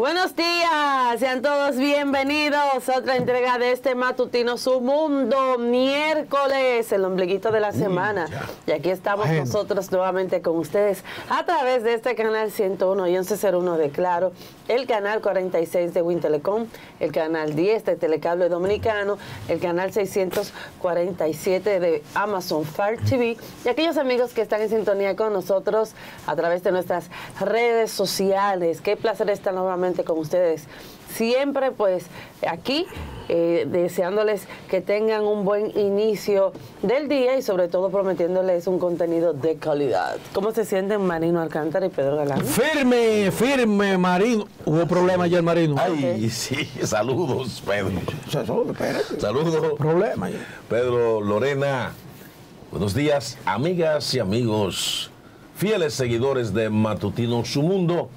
Buenos días, sean todos bienvenidos a otra entrega de este matutino Su Mundo, miércoles, el ombliguito de la semana. y aquí estamos nosotros nuevamente con ustedes a través de este canal 101 y 1101 de Claro, el canal 46 de Wintelecom, el canal 10 de Telecable Dominicano, el canal 647 de Amazon Fire TV y aquellos amigos que están en sintonía con nosotros a través de nuestras redes sociales. Qué placer estar nuevamente con ustedes. Siempre pues aquí eh, deseándoles que tengan un buen inicio del día y sobre todo prometiéndoles un contenido de calidad. ¿Cómo se sienten Marino Alcántara y Pedro Galán? Firme, firme, Marino. Hubo problema ayer, Marino. Ay, sí, saludos, Pedro. Saludos, Saludos. Problema. Pedro, Lorena. Buenos días, amigas y amigos, fieles seguidores de Matutino Su Mundo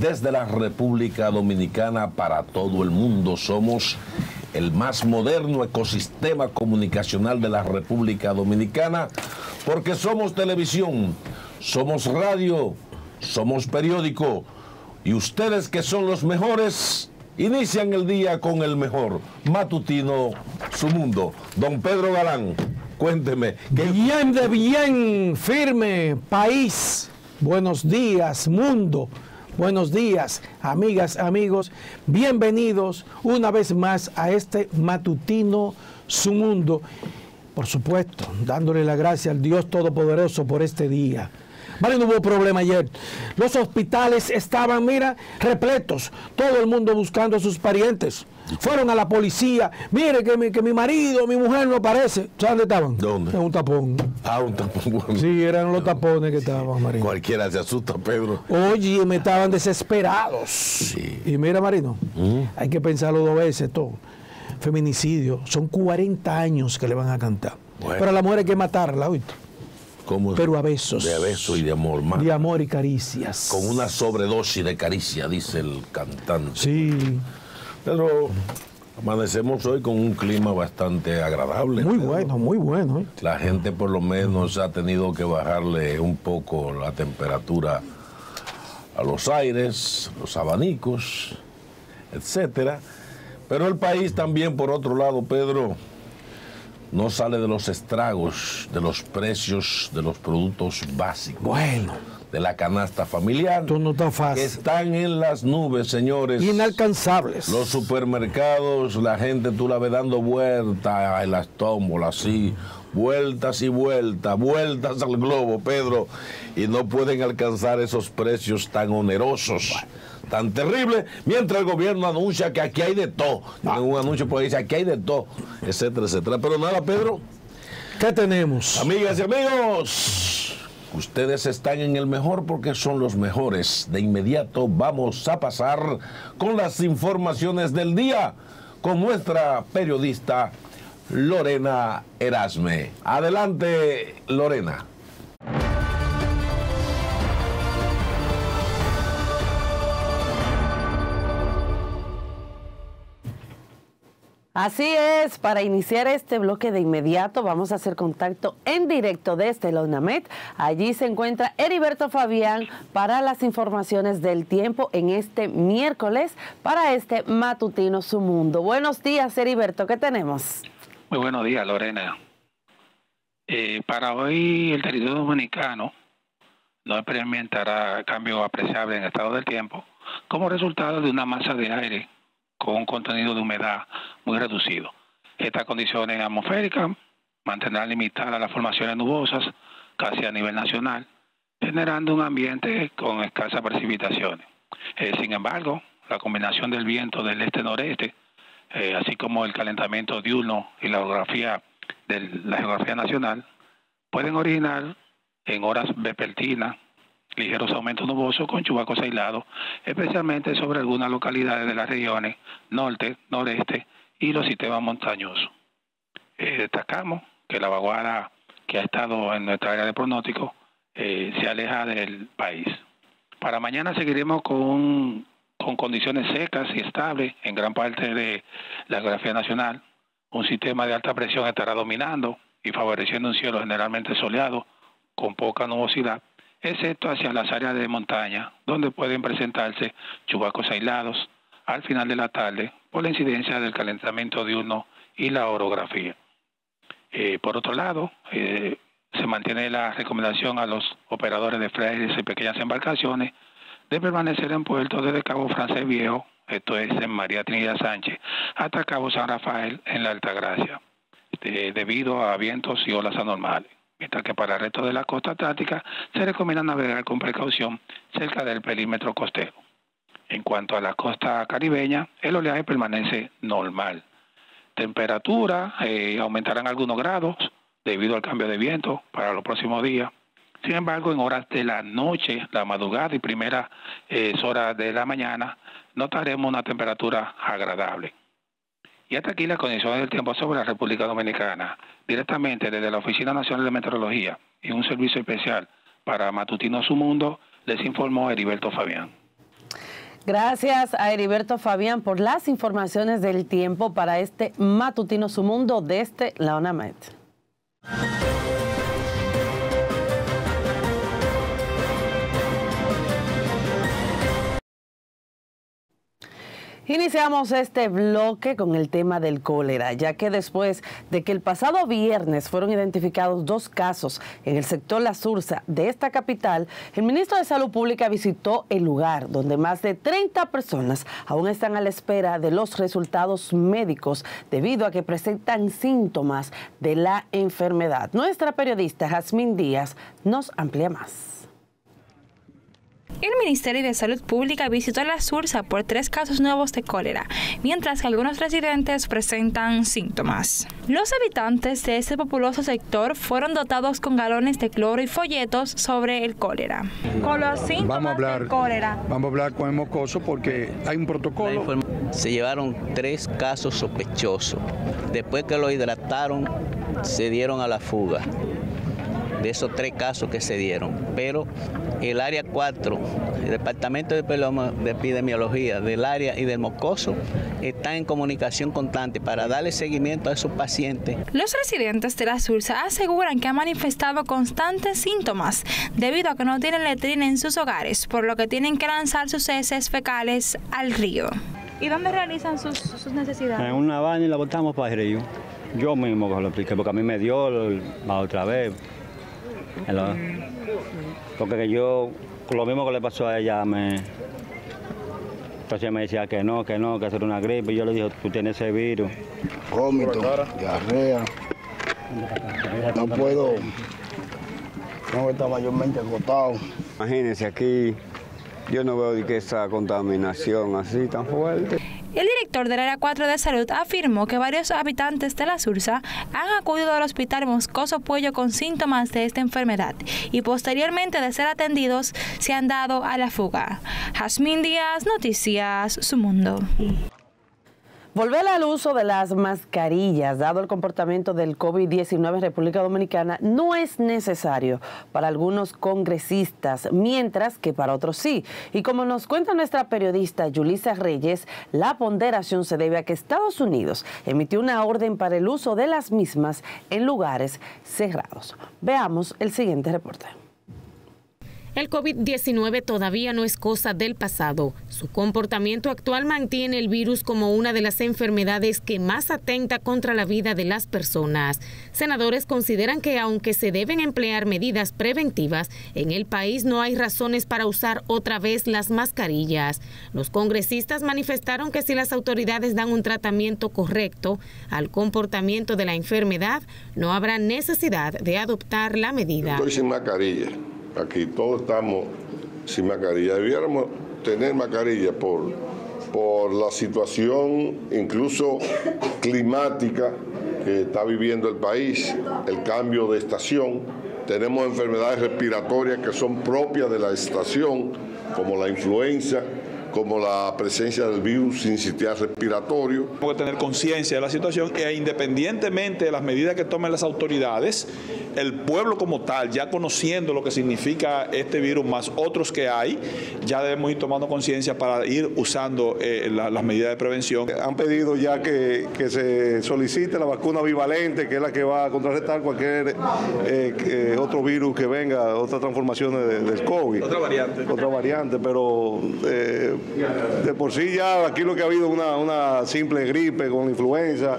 desde la República Dominicana para todo el mundo. Somos el más moderno ecosistema comunicacional de la República Dominicana porque somos televisión, somos radio, somos periódico y ustedes que son los mejores inician el día con el mejor matutino su mundo. Don Pedro Galán, cuénteme. Bien de bien, firme, país. Buenos días, mundo. Buenos días, amigas, amigos. Bienvenidos una vez más a este matutino Su Mundo. Por supuesto, dándole la gracia al Dios Todopoderoso por este día. Vale, no hubo problema ayer. Los hospitales estaban, mira, repletos. Todo el mundo buscando a sus parientes. Fueron a la policía. Mire que mi, que mi marido, mi mujer no aparece. ¿Sabes dónde estaban? ¿Dónde? En un tapón. Ah, un tapón. Sí, eran los tapones que estaban, Marino. Cualquiera se asusta, Pedro. Oye, me estaban desesperados. Sí. Y mira, Marino, mm. hay que pensarlo dos veces todo. Feminicidio, son 40 años que le van a cantar. Pero a la mujer hay que matarla, ¿oíste? Pero a besos. De besos y de amor. Más. De amor y caricias. Con una sobredosis de caricia, dice el cantante. Sí. Pero amanecemos hoy con un clima bastante agradable. Muy bueno, muy bueno. ¿eh? La gente por lo menos ha tenido que bajarle un poco la temperatura a los aires, los abanicos, etcétera. Pero el país también, por otro lado, Pedro, no sale de los estragos de los precios de los productos básicos. Bueno de la canasta familiar. Esto no está fácil. están en las nubes, señores. Inalcanzables. Los supermercados, la gente tú la ves dando vueltas en las tómbolas, así, vueltas y vueltas, vueltas al globo, Pedro, y no pueden alcanzar esos precios tan onerosos. tan terribles, mientras el gobierno anuncia que aquí hay de todo. Ah. Un anuncio puede decir aquí hay de todo, etcétera, etcétera. Pero nada, Pedro. ¿Qué tenemos? Amigas y amigos, Ustedes están en el mejor porque son los mejores. De inmediato vamos a pasar con las informaciones del día con nuestra periodista Lorena Erasme. Adelante, Lorena. Así es, para iniciar este bloque de inmediato vamos a hacer contacto en directo desde la UNAMED. Allí se encuentra Heriberto Fabián para las informaciones del tiempo en este miércoles para este matutino Su Mundo. Buenos días, Heriberto, ¿qué tenemos? Muy buenos días, Lorena. Eh, para hoy el territorio dominicano no experimentará cambio apreciable en el estado del tiempo como resultado de una masa de aire con un contenido de humedad muy reducido. Estas condiciones atmosféricas mantendrán limitadas las formaciones nubosas casi a nivel nacional, generando un ambiente con escasas precipitaciones. Eh, sin embargo, la combinación del viento del este-noreste, eh, así como el calentamiento diurno y la geografía, de la geografía nacional, pueden originar en horas vespertinas ligeros aumentos nubosos con chubacos aislados, especialmente sobre algunas localidades de las regiones norte, noreste y los sistemas montañosos. Eh, destacamos que la vaguada que ha estado en nuestra área de pronóstico eh, se aleja del país. Para mañana seguiremos con, con condiciones secas y estables en gran parte de la geografía nacional. Un sistema de alta presión estará dominando y favoreciendo un cielo generalmente soleado con poca nubosidad excepto hacia las áreas de montaña, donde pueden presentarse chubacos aislados al final de la tarde por la incidencia del calentamiento diurno y la orografía. Eh, por otro lado, eh, se mantiene la recomendación a los operadores de freires y pequeñas embarcaciones de permanecer en puerto desde Cabo Francés Viejo, esto es en María Trinidad Sánchez, hasta Cabo San Rafael en la Altagracia, debido a vientos y olas anormales. Mientras que para el resto de la costa atlántica se recomienda navegar con precaución cerca del perímetro costero. En cuanto a la costa caribeña, el oleaje permanece normal. Temperatura eh, aumentarán algunos grados debido al cambio de viento para los próximos días. Sin embargo, en horas de la noche, la madrugada y primeras eh, horas de la mañana, notaremos una temperatura agradable. Y hasta aquí las condiciones del tiempo sobre la República Dominicana, directamente desde la Oficina Nacional de Meteorología y un servicio especial para Matutino Su Mundo, les informó Heriberto Fabián. Gracias a Heriberto Fabián por las informaciones del tiempo para este Matutino Su Mundo desde la ONAMET. Iniciamos este bloque con el tema del cólera, ya que después de que el pasado viernes fueron identificados dos casos en el sector La Sursa de esta capital, el ministro de Salud Pública visitó el lugar donde más de 30 personas aún están a la espera de los resultados médicos debido a que presentan síntomas de la enfermedad. Nuestra periodista Jazmín Díaz nos amplía más. El Ministerio de Salud Pública visitó la Sursa por tres casos nuevos de cólera, mientras que algunos residentes presentan síntomas. Los habitantes de este populoso sector fueron dotados con galones de cloro y folletos sobre el cólera. Con los síntomas vamos a hablar, cólera. Vamos a hablar con el mocoso porque hay un protocolo. Se llevaron tres casos sospechosos. Después que lo hidrataron, se dieron a la fuga de esos tres casos que se dieron. Pero el área 4, el Departamento de Epidemiología del área y del Mocoso está en comunicación constante para darle seguimiento a esos pacientes. Los residentes de la Sursa aseguran que han manifestado constantes síntomas debido a que no tienen letrina en sus hogares, por lo que tienen que lanzar sus heces fecales al río. ¿Y dónde realizan sus, necesidades? En una baña y la botamos para el río. Yo mismo lo expliqué porque a mí me dio la otra vez. Porque yo, lo mismo que le pasó a ella, me, entonces me decía que no, que no, que hacer una gripe. Y yo le dije, tú tienes ese virus. Vómito, diarrea. No puedo. No está mayormente agotado. Imagínense aquí, yo no veo que esa contaminación así tan fuerte. El director del área 4 de salud afirmó que varios habitantes de la Sursa han acudido al hospital Moscoso Puello con síntomas de esta enfermedad y posteriormente de ser atendidos se han dado a la fuga. Jazmín Díaz, Noticias, Su Mundo. Volver al uso de las mascarillas, dado el comportamiento del COVID-19 en República Dominicana, no es necesario para algunos congresistas, mientras que para otros sí. Y como nos cuenta nuestra periodista Yulisa Reyes, la ponderación se debe a que Estados Unidos emitió una orden para el uso de las mismas en lugares cerrados. Veamos el siguiente reporte. El COVID-19 todavía no es cosa del pasado. Su comportamiento actual mantiene el virus como una de las enfermedades que más atenta contra la vida de las personas. Senadores consideran que aunque se deben emplear medidas preventivas, en el país no hay razones para usar otra vez las mascarillas. Los congresistas manifestaron que si las autoridades dan un tratamiento correcto al comportamiento de la enfermedad, no habrá necesidad de adoptar la medida. Estoy sin mascarilla aquí todos estamos sin mascarilla. Debiéramos tener mascarilla por, por la situación incluso climática que está viviendo el país, el cambio de estación. Tenemos enfermedades respiratorias que son propias de la estación, como la influenza, como la presencia del virus sincitial respiratorio. Tenemos que tener conciencia de la situación e independientemente de las medidas que tomen las autoridades, el pueblo como tal, ya conociendo lo que significa este virus más otros que hay, ya debemos ir tomando conciencia para ir usando eh, las medidas de prevención. Han pedido ya que, se solicite la vacuna bivalente, que es la que va a contrarrestar cualquier eh, otro virus que venga, otras transformaciones del COVID. Otra variante. Otra variante, pero eh, de por sí ya aquí lo que ha habido es una, una simple gripe con influenza.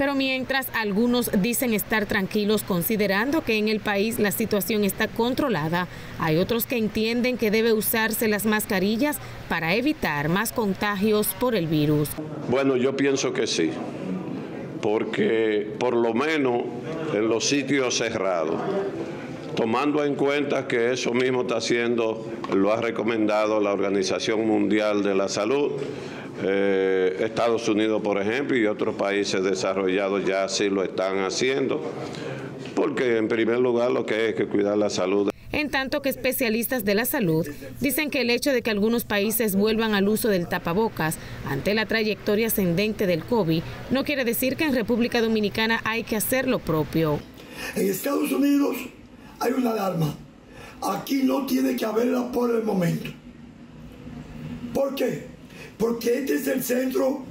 Pero mientras algunos dicen estar tranquilos considerando que en el país la situación está controlada, hay otros que entienden que debe usarse las mascarillas para evitar más contagios por el virus. Bueno, yo pienso que sí, porque por lo menos en los sitios cerrados, tomando en cuenta que eso mismo está haciendo, lo ha recomendado la Organización Mundial de la Salud, eh, Estados Unidos, por ejemplo, y otros países desarrollados ya sí lo están haciendo, porque en primer lugar lo que hay es que cuidar la salud. En tanto que especialistas de la salud dicen que el hecho de que algunos países vuelvan al uso del tapabocas ante la trayectoria ascendente del COVID no quiere decir que en República Dominicana hay que hacer lo propio. En Estados Unidos hay una alarma. Aquí no tiene que haberla por el momento. ¿Por qué? porque este es el centro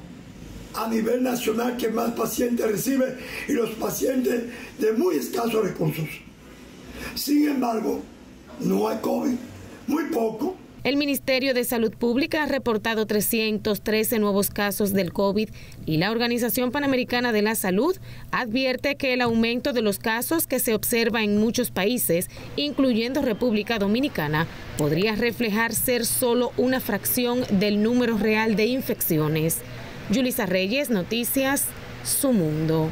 a nivel nacional que más pacientes recibe y los pacientes de muy escasos recursos. Sin embargo, no hay COVID, muy poco, el Ministerio de Salud Pública ha reportado 313 nuevos casos del COVID y la Organización Panamericana de la Salud advierte que el aumento de los casos que se observa en muchos países, incluyendo República Dominicana, podría reflejar ser solo una fracción del número real de infecciones. Yulisa Reyes, Noticias, Su Mundo.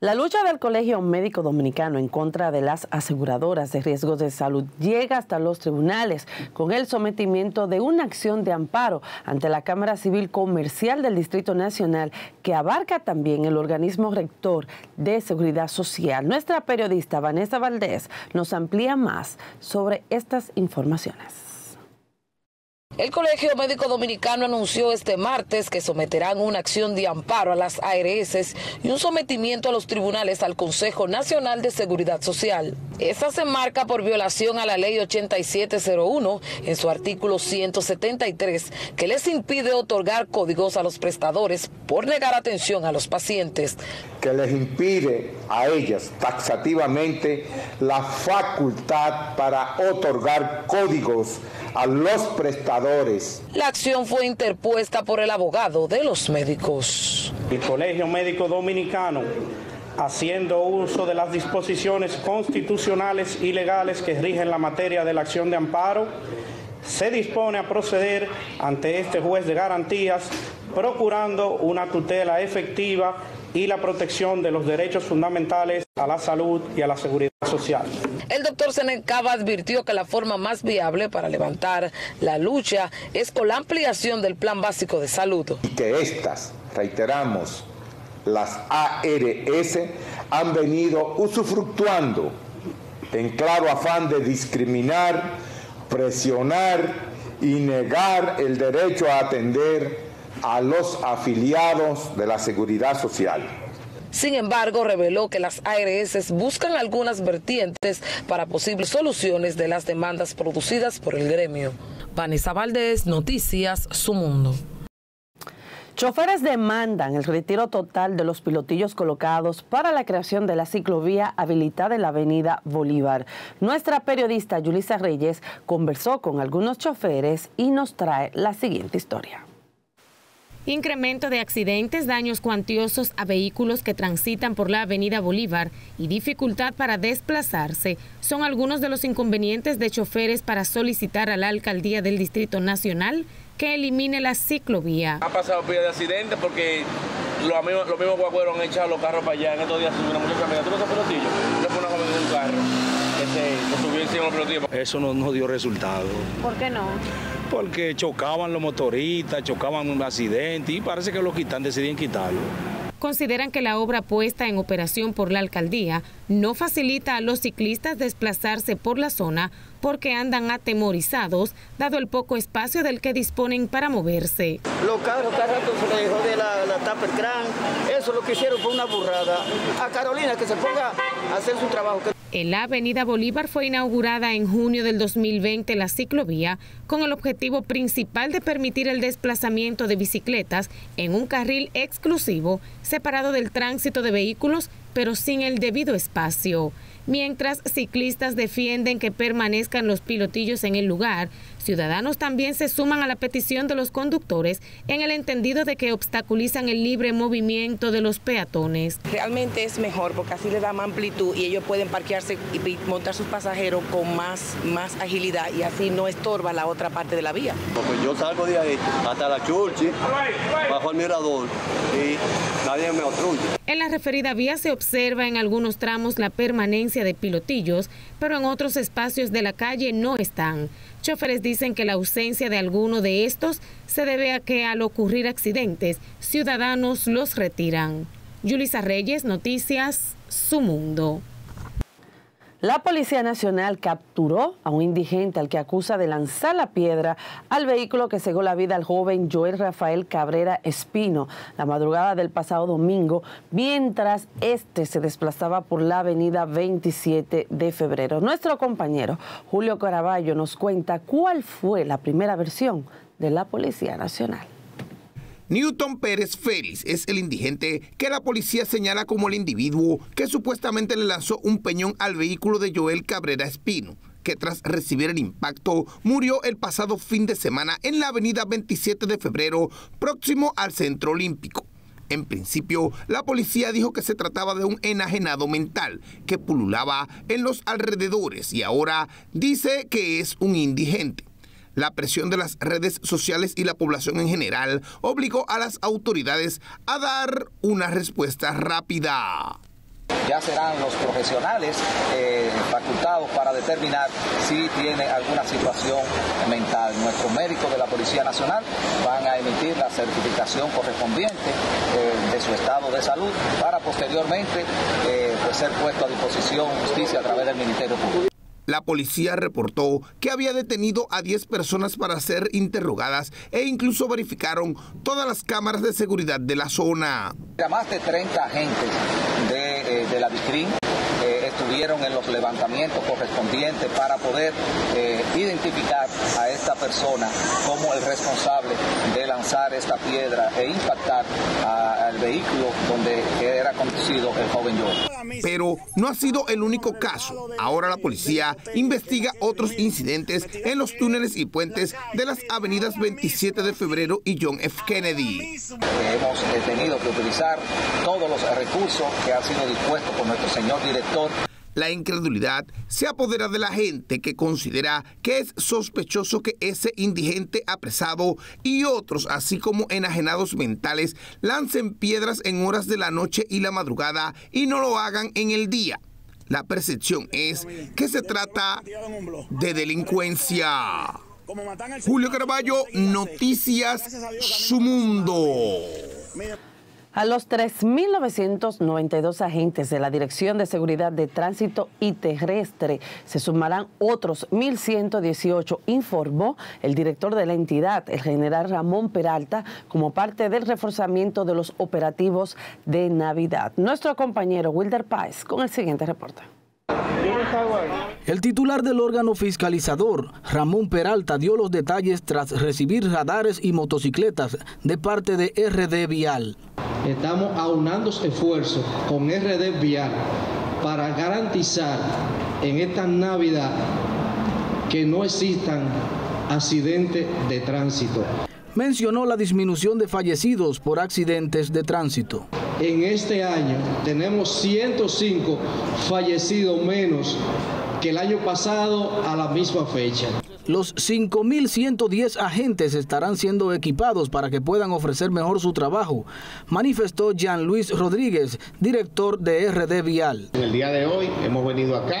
La lucha del Colegio Médico Dominicano en contra de las aseguradoras de riesgos de salud llega hasta los tribunales con el sometimiento de una acción de amparo ante la Cámara Civil Comercial del Distrito Nacional que abarca también el organismo rector de Seguridad Social. Nuestra periodista Vanessa Valdés nos amplía más sobre estas informaciones. El Colegio Médico Dominicano anunció este martes que someterán una acción de amparo a las ARS y un sometimiento a los tribunales al Consejo Nacional de Seguridad Social. Esta se marca por violación a la Ley 8701 en su artículo 173 que les impide otorgar códigos a los prestadores por negar atención a los pacientes. Que les impide a ellas taxativamente la facultad para otorgar códigos a los prestadores. La acción fue interpuesta por el abogado de los médicos. El Colegio Médico Dominicano haciendo uso de las disposiciones constitucionales y legales que rigen la materia de la acción de amparo, se dispone a proceder ante este juez de garantías procurando una tutela efectiva y la protección de los derechos fundamentales a la salud y a la seguridad social. El doctor Senecaba advirtió que la forma más viable para levantar la lucha es con la ampliación del plan básico de salud. Y que estas, reiteramos, las ARS han venido usufructuando en claro afán de discriminar, presionar y negar el derecho a atender a los afiliados de la seguridad social. Sin embargo, reveló que las ARS buscan algunas vertientes para posibles soluciones de las demandas producidas por el gremio. Vanessa Valdés, Noticias, Su Mundo. Choferes demandan el retiro total de los pilotillos colocados para la creación de la ciclovía habilitada en la avenida Bolívar. Nuestra periodista Yulisa Reyes conversó con algunos choferes y nos trae la siguiente historia. Incremento de accidentes, daños cuantiosos a vehículos que transitan por la avenida Bolívar y dificultad para desplazarse son algunos de los inconvenientes de choferes para solicitar a la alcaldía del Distrito Nacional que elimine la ciclovía. Ha pasado pila de accidentes porque los mismos, los mismos han echado los carros para allá. En estos días una muchacha, mira, tú no pelotillo. Le fue una en un carro se, subió encima del pelotillo. Eso no, no dio resultado. ¿Por qué no? Porque chocaban los motoristas, chocaban un accidente y parece que los quitan, decidían quitarlo. consideran que la obra puesta en operación por la alcaldía no facilita a los ciclistas desplazarse por la zona porque andan atemorizados, dado el poco espacio del que disponen para moverse. Los carros, cada rato se le dejó de la, la tapa el crán, eso lo que hicieron fue una burrada. A Carolina que se ponga a hacer su trabajo. En la avenida Bolívar fue inaugurada en junio del 2020 la ciclovía con el objetivo principal de permitir el desplazamiento de bicicletas en un carril exclusivo separado del tránsito de vehículos pero sin el debido espacio. Mientras ciclistas defienden que permanezcan los pilotillos en el lugar, ciudadanos también se suman a la petición de los conductores en el entendido de que obstaculizan el libre movimiento de los peatones. Realmente es mejor porque así le da más amplitud y ellos pueden parquearse y montar sus pasajeros con más, más agilidad y así no estorba la otra parte de la vía. Porque yo salgo de ahí hasta la Churchi, bajo el mirador y nadie me obstruye. En la referida vía se observa en algunos tramos la permanencia de pilotillos, pero en otros espacios de la calle no están. Choferes dicen que la ausencia de alguno de estos se debe a que al ocurrir accidentes, ciudadanos los retiran. Yulisa Reyes, Noticias, Su Mundo. La Policía Nacional capturó a un indigente al que acusa de lanzar la piedra al vehículo que cegó la vida al joven Joel Rafael Cabrera Espino la madrugada del pasado domingo, mientras este se desplazaba por la avenida 27 de febrero. Nuestro compañero Julio Caraballo nos cuenta cuál fue la primera versión de la Policía Nacional. Newton Pérez Félix es el indigente que la policía señala como el individuo que supuestamente le lanzó un peñón al vehículo de Joel Cabrera Espino que tras recibir el impacto murió el pasado fin de semana en la avenida 27 de febrero, próximo al Centro Olímpico. En principio, la policía dijo que se trataba de un enajenado mental que pululaba en los alrededores y ahora dice que es un indigente. La presión de las redes sociales y la población en general obligó a las autoridades a dar una respuesta rápida. Ya serán los profesionales eh, facultados para determinar si tiene alguna situación mental. Nuestros médicos de la Policía Nacional van a emitir la certificación correspondiente eh, de su estado de salud para posteriormente eh, pues ser puesto a disposición justicia a través del Ministerio Público. La policía reportó que había detenido a 10 personas para ser interrogadas e incluso verificaron todas las cámaras de seguridad de la zona. Más de 30 agentes de, eh, la Estuvieron en los levantamientos correspondientes para poder eh, identificar a esta persona como el responsable de lanzar esta piedra e impactar al vehículo donde era conducido el joven Joe. Pero no ha sido el único caso. Ahora la policía investiga otros incidentes en los túneles y puentes de las avenidas 27 de febrero y John F. Kennedy. Hemos tenido que utilizar todos los recursos que ha sido dispuesto por nuestro señor director la incredulidad se apodera de la gente que considera que es sospechoso que ese indigente apresado y otros, así como enajenados mentales, lancen piedras en horas de la noche y la madrugada y no lo hagan en el día. La percepción es que se trata de delincuencia. Julio Carballo, Noticias Su Mundo. A los 3.992 agentes de la Dirección de Seguridad de Tránsito y Terrestre se sumarán otros 1.118, informó el director de la entidad, el general Ramón Peralta, como parte del reforzamiento de los operativos de Navidad. Nuestro compañero Wilder Páez con el siguiente reporte. El titular del órgano fiscalizador, Ramón Peralta, dio los detalles tras recibir radares y motocicletas de parte de RD Vial. Estamos aunando esfuerzos con RD Vial para garantizar en esta Navidad que no existan accidentes de tránsito. Mencionó la disminución de fallecidos por accidentes de tránsito. En este año tenemos 105 fallecidos menos que el año pasado a la misma fecha. Los 5.110 agentes estarán siendo equipados para que puedan ofrecer mejor su trabajo, manifestó Jean Luis Rodríguez, director de RD Vial. En el día de hoy hemos venido acá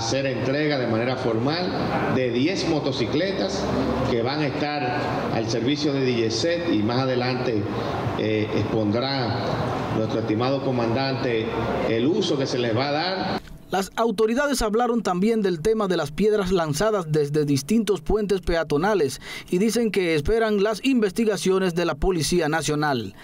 hacer entrega de manera formal de 10 motocicletas que van a estar al servicio de DGCET y más adelante eh, expondrá nuestro estimado comandante el uso que se les va a dar las autoridades hablaron también del tema de las piedras lanzadas desde distintos puentes peatonales y dicen que esperan las investigaciones de la Policía Nacional.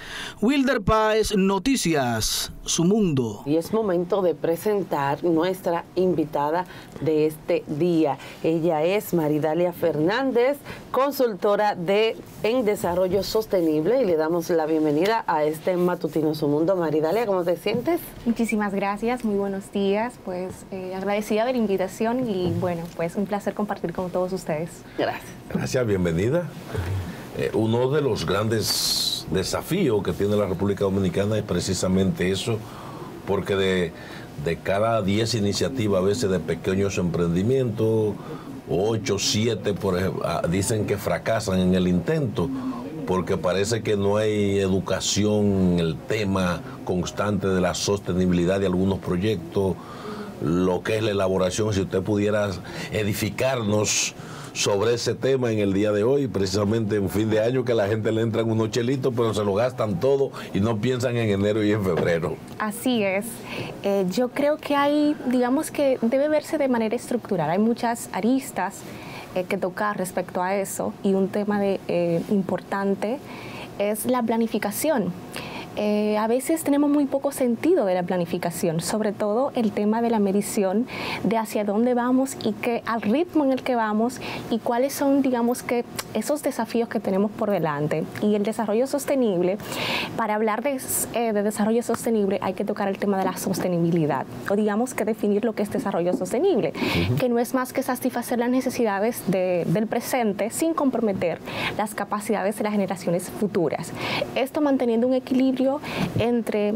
Wilder Páez, Noticias, Su Mundo. Y es momento de presentar nuestra invitada de este día. Ella es Maridalia Fernández, consultora de en desarrollo sostenible y le damos la bienvenida a este matutino Su Mundo. Maridalia, ¿cómo te sientes? Muchísimas gracias, muy buenos días. Pues eh, agradecida de la invitación y bueno, pues un placer compartir con todos ustedes. Gracias. Gracias, bienvenida. Eh, uno de los grandes desafíos que tiene la República Dominicana es precisamente eso, porque de, de cada 10 iniciativas a veces de pequeños emprendimientos, 8, 7 por ejemplo, ah, dicen que fracasan en el intento porque parece que no hay educación en el tema constante de la sostenibilidad de algunos proyectos, lo que es la elaboración, si usted pudiera edificarnos sobre ese tema en el día de hoy, precisamente en fin de año que la gente le entran unos chelitos, pero se lo gastan todo y no piensan en enero y en febrero. Así es. Eh, yo creo que hay, digamos que debe verse de manera estructural. Hay muchas aristas eh, que tocar respecto a eso y un tema de, eh, importante es la planificación. Eh, a veces tenemos muy poco sentido de la planificación, sobre todo el tema de la medición de hacia dónde vamos y que al ritmo en el que vamos y cuáles son, digamos que, esos desafíos que tenemos por delante. Y el desarrollo sostenible, para hablar de, eh, desarrollo sostenible hay que tocar el tema de la sostenibilidad, o digamos que definir lo que es desarrollo sostenible, que no es más que satisfacer las necesidades del presente sin comprometer las capacidades de las generaciones futuras. Esto manteniendo un equilibrio entre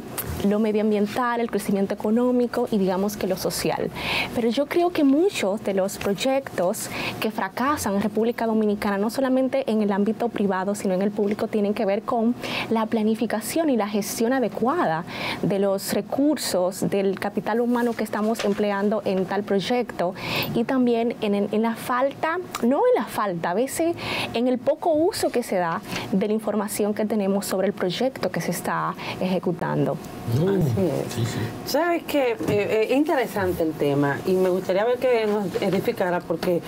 lo medioambiental, el crecimiento económico y digamos que lo social. Pero yo creo que muchos de los proyectos que fracasan en República Dominicana, no solamente en el ámbito privado, sino en el público, tienen que ver con la planificación y la gestión adecuada de los recursos, del capital humano que estamos empleando en tal proyecto y también en, la falta, no en la falta, a veces en el poco uso que se da de la información que tenemos sobre el proyecto que se está ejecutando. Así es. Sabes que eh, es interesante el tema y me gustaría ver que nos edificara porque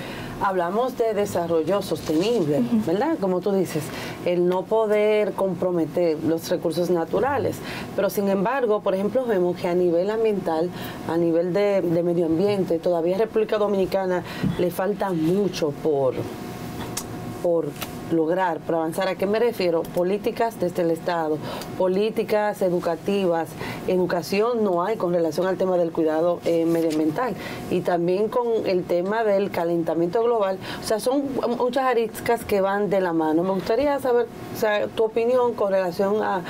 hablamos de desarrollo sostenible, ¿verdad? Como tú dices, el no poder comprometer los recursos naturales. Pero sin embargo, por ejemplo, vemos que a nivel ambiental, a nivel de, de medio ambiente, todavía a República Dominicana le falta mucho por, por lograr, para avanzar, ¿a qué me refiero? Políticas desde el Estado, políticas educativas, educación no hay con relación al tema del cuidado eh, medioambiental y también con el tema del calentamiento global. O sea, son muchas aristas que van de la mano. Me gustaría saber tu opinión con relación a,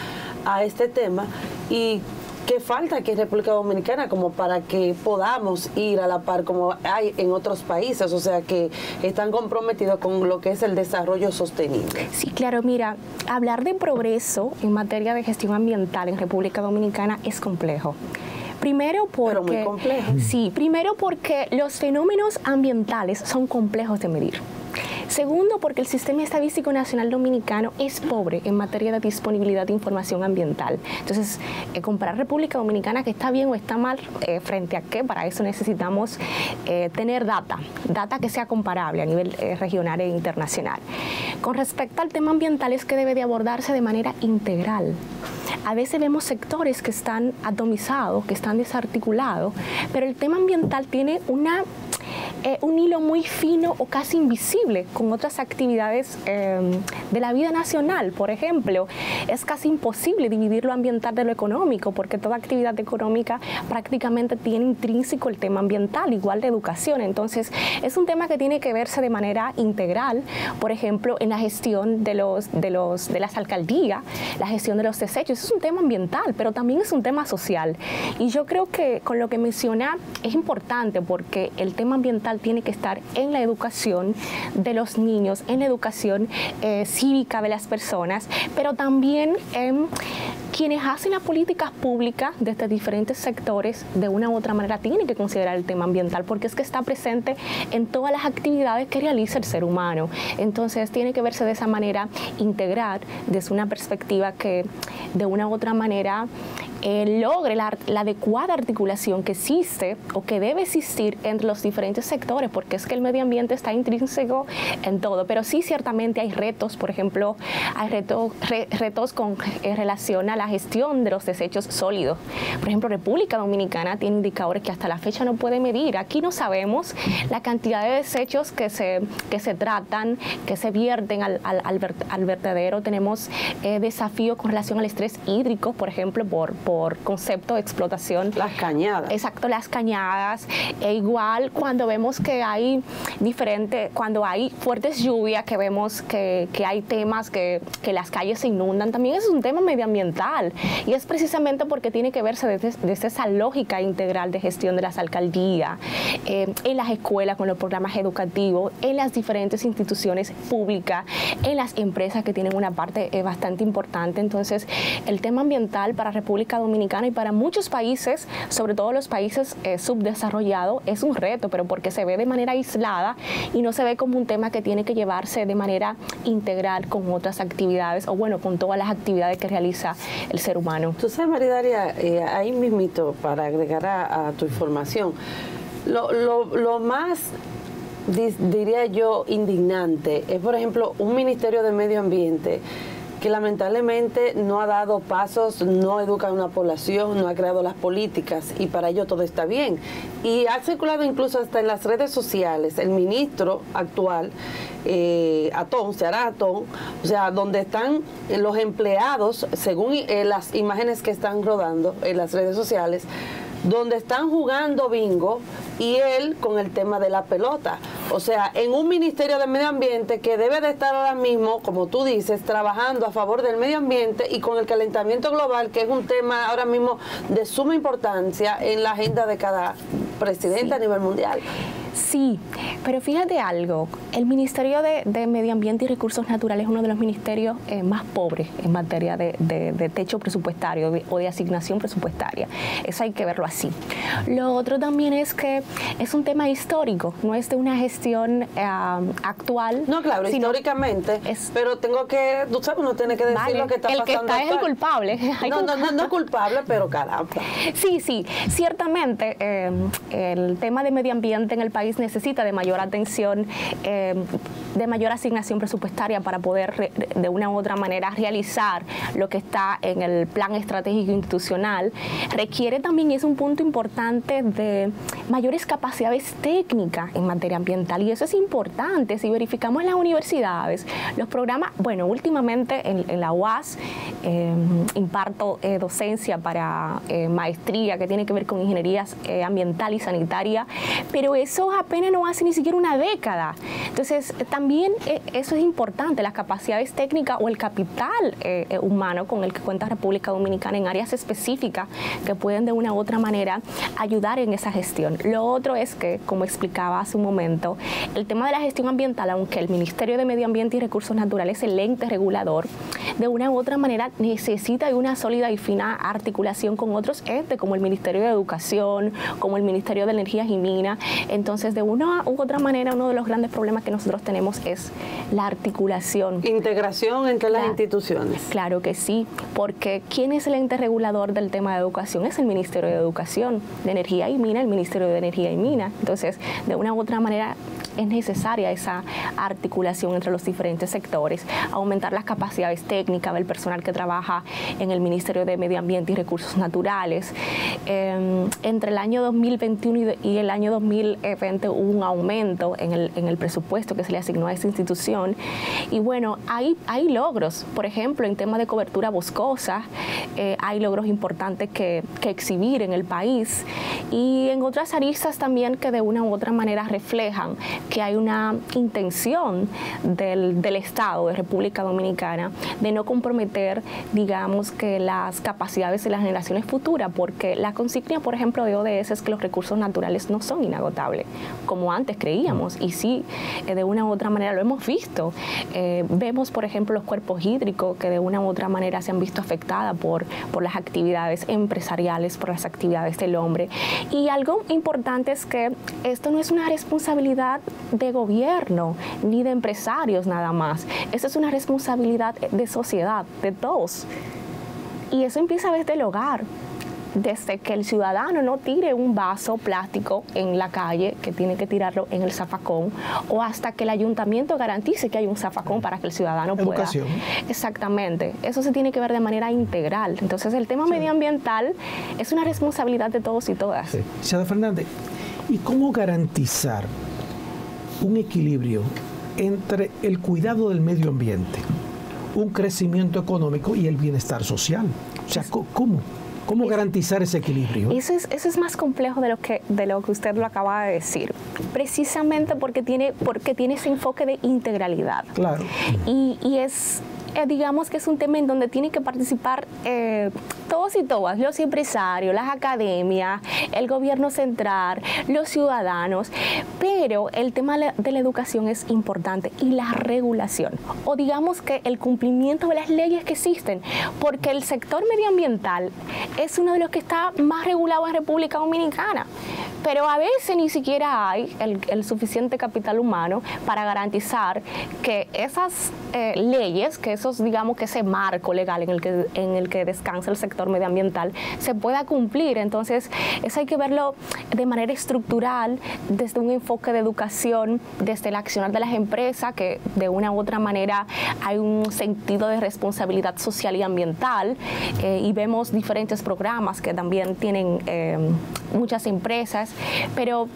a este tema y ¿Qué falta aquí en República Dominicana como para que podamos ir a la par como hay en otros países? O sea, que están comprometidos con lo que es el desarrollo sostenible. Sí, claro, mira, hablar de progreso en materia de gestión ambiental en República Dominicana es complejo. Primero porque Sí, primero porque los fenómenos ambientales son complejos de medir. Segundo, porque el Sistema Estadístico Nacional Dominicano es pobre en materia de disponibilidad de información ambiental. Entonces, eh, comparar República Dominicana que está bien o está mal, eh, frente a qué, para eso necesitamos eh, tener data, data que sea comparable a nivel regional e internacional. Con respecto al tema ambiental es que debe de abordarse de manera integral. A veces vemos sectores que están atomizados, que están desarticulados, pero el tema ambiental tiene una eh, un hilo muy fino o casi invisible con otras actividades em, de la vida nacional. Por ejemplo, es casi imposible dividir lo ambiental de lo económico, porque toda actividad económica prácticamente tiene intrínseco el tema ambiental, igual de educación. Entonces, es un tema que tiene que verse de manera integral, por ejemplo, en la gestión de, los, de, los, de las alcaldías, la gestión de los desechos. Es un tema ambiental, pero también es un tema social. Y yo creo que con lo que menciona es importante porque el tema ambiental tiene que estar en la educación de los niños, en la educación eh, cívica de las personas, pero también en quienes hacen las políticas públicas desde diferentes sectores de una u otra manera tienen que considerar el tema ambiental porque es que está presente en todas las actividades que realiza el ser humano. Entonces tiene que verse de esa manera integrar desde una perspectiva que de una u otra manera eh, logre la, adecuada articulación que existe o que debe existir entre los diferentes sectores, porque es que el medio ambiente está intrínseco en todo, pero sí ciertamente hay retos, por ejemplo, hay retos, con relación a la gestión de los desechos sólidos. Por ejemplo, República Dominicana tiene indicadores que hasta la fecha no puede medir. Aquí no sabemos la cantidad de desechos que se, que se tratan, que se vierten al, al, vertedero. Tenemos eh, desafíos con relación al estrés hídrico, por ejemplo, por concepto de explotación. Las cañadas. Exacto, las cañadas. E igual cuando vemos que hay diferente, cuando hay fuertes lluvias, que vemos que, que hay temas que, que, las calles se inundan, también es un tema medioambiental. Y es precisamente porque tiene que verse desde, desde esa lógica integral de gestión de las alcaldías, eh, en las escuelas con los programas educativos, en las diferentes instituciones públicas, en las empresas que tienen una parte eh, bastante importante. Entonces, el tema ambiental para República Dominicana y para muchos países, sobre todo los países eh, subdesarrollados, es un reto, pero porque se ve de manera aislada y no se ve como un tema que tiene que llevarse de manera integral con otras actividades o bueno, con todas las actividades que realiza el ser humano. Tú sabes, Maridaria, eh, ahí mismito, para agregar a, tu información, lo, lo más diría yo indignante es por ejemplo un ministerio de medio ambiente que lamentablemente no ha dado pasos, no educa a una población, no ha creado las políticas y para ello todo está bien. Y ha circulado incluso hasta en las redes sociales el ministro actual, eh, Atón, se hará Atón, o sea, donde están los empleados, según eh, las imágenes que están rodando en las redes sociales, donde están jugando bingo y él con el tema de la pelota. O sea, en un Ministerio de Medio Ambiente que debe de estar ahora mismo, como tú dices, trabajando a favor del medio ambiente y con el calentamiento global, que es un tema ahora mismo de suma importancia en la agenda de cada presidente a nivel mundial. Sí, pero fíjate algo, el Ministerio de, Medio Ambiente y Recursos Naturales es uno de los ministerios eh, más pobres en materia de, techo presupuestario o de asignación presupuestaria. Eso hay que verlo así. Lo otro también es que es un tema histórico, no es de una gestión eh, actual. No, claro, históricamente, es, pero tengo que, tú sabes, uno tiene que decir lo que está pasando. El que está es el culpable. No, no, no, no, culpable, pero caramba. Sí, sí, ciertamente eh, el tema de medio ambiente en el país necesita de mayor atención, eh, de mayor asignación presupuestaria para poder de una u otra manera realizar lo que está en el plan estratégico institucional. Requiere también, y es un punto importante, de mayores capacidades técnicas en materia ambiental. Y eso es importante. Si verificamos las universidades, los programas, bueno, últimamente en, la UAS eh, imparto eh, docencia para maestría que tiene que ver con ingenierías ambiental y sanitaria, pero eso apenas no hace ni siquiera una década. Entonces, también eh, eso es importante, las capacidades técnicas o el capital eh, eh, humano con el que cuenta República Dominicana en áreas específicas que pueden de una u otra manera ayudar en esa gestión. Lo otro es que, como explicaba hace un momento, el tema de la gestión ambiental, aunque el Ministerio de Medio Ambiente y Recursos Naturales es el ente regulador, de una u otra manera necesita de una sólida y fina articulación con otros entes, como el Ministerio de Educación, como el Ministerio de Energías y Minas. Entonces, de una u otra manera, uno de los grandes problemas que nosotros tenemos es la articulación. Integración entre las instituciones. Claro que sí, porque ¿quién es el ente regulador del tema de educación? Es el Ministerio de Educación, de Energía y Mina, el Ministerio de Energía y Mina. Entonces, de una u otra manera, es necesaria esa articulación entre los diferentes sectores, aumentar las capacidades técnicas del personal que trabaja en el Ministerio de Medio Ambiente y Recursos Naturales. Em, entre el año 2021 y el año 2020 hubo un aumento en el, en el presupuesto que se le asignó a esta institución. Y bueno, hay, hay logros, por ejemplo, en temas de cobertura boscosa, eh, hay logros importantes que, que exhibir en el país. Y en otras aristas también que de una u otra manera reflejan que hay una intención del, del Estado de República Dominicana de no comprometer, digamos, que las capacidades de las generaciones futuras, porque la consigna, por ejemplo, de ODS es que los recursos naturales no son inagotables, como antes creíamos, y sí, eh, de una u otra manera lo hemos visto. Eh, vemos, por ejemplo, los cuerpos hídricos que de una u otra manera se han visto afectadas por, por las actividades empresariales, por las actividades del hombre. Y algo importante es que esto no es una responsabilidad de gobierno ni de empresarios nada más. Esto es una responsabilidad de sociedad, de todos. Y eso empieza desde el hogar desde que el ciudadano no tire un vaso plástico en la calle, que tiene que tirarlo en el zafacón, o hasta que el ayuntamiento garantice que hay un zafacón para que el ciudadano pueda. Exactamente. Eso se tiene que ver de manera integral. Entonces, el tema medioambiental es una responsabilidad de todos y todas. Sí. Fernández, ¿y cómo garantizar un equilibrio entre el cuidado del medio ambiente, un crecimiento económico y el bienestar social? O sea, ¿cómo? ¿Cómo garantizar ese equilibrio? Eso es, eso es más complejo de lo, que, de lo que usted lo acaba de decir, precisamente porque tiene, porque tiene ese enfoque de integralidad. Claro. Y, y es, eh, digamos que es un tema en donde tienen que participar eh, todos y todas, los empresarios, las academias, el gobierno central, los ciudadanos, pero el tema de la educación es importante y la regulación, o digamos que el cumplimiento de las leyes que existen, porque el sector medioambiental es uno de los que está más regulado en República Dominicana. Pero a veces ni siquiera hay el, suficiente capital humano para garantizar que esas eh, leyes, que esos, digamos, que ese marco legal en el que, en el que descansa el sector medioambiental se pueda cumplir. Entonces, eso hay que verlo de manera estructural, desde un enfoque de educación, desde el accionar de las empresas, que de una u otra manera hay un sentido de responsabilidad social y ambiental, eh, y vemos diferentes programas que también tienen eh, muchas empresas pero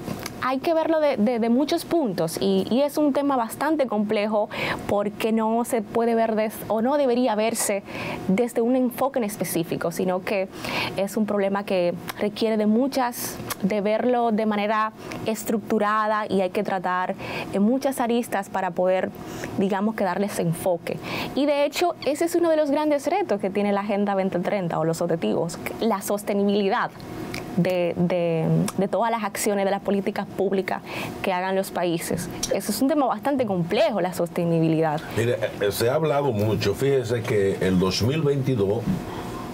hay que verlo de, muchos puntos y, es un tema bastante complejo porque no se puede ver o no debería verse desde un enfoque en específico, sino que es un problema que requiere de muchas, de verlo de manera estructurada y hay que tratar en muchas aristas para poder, digamos, que darle ese enfoque. Y de hecho, ese es uno de los grandes retos que tiene la Agenda 2030 o los objetivos, la sostenibilidad de, todas las acciones de las políticas públicas que hagan los países. Eso es un tema bastante complejo, la sostenibilidad. Mire, eh, se ha hablado mucho, fíjese que el 2022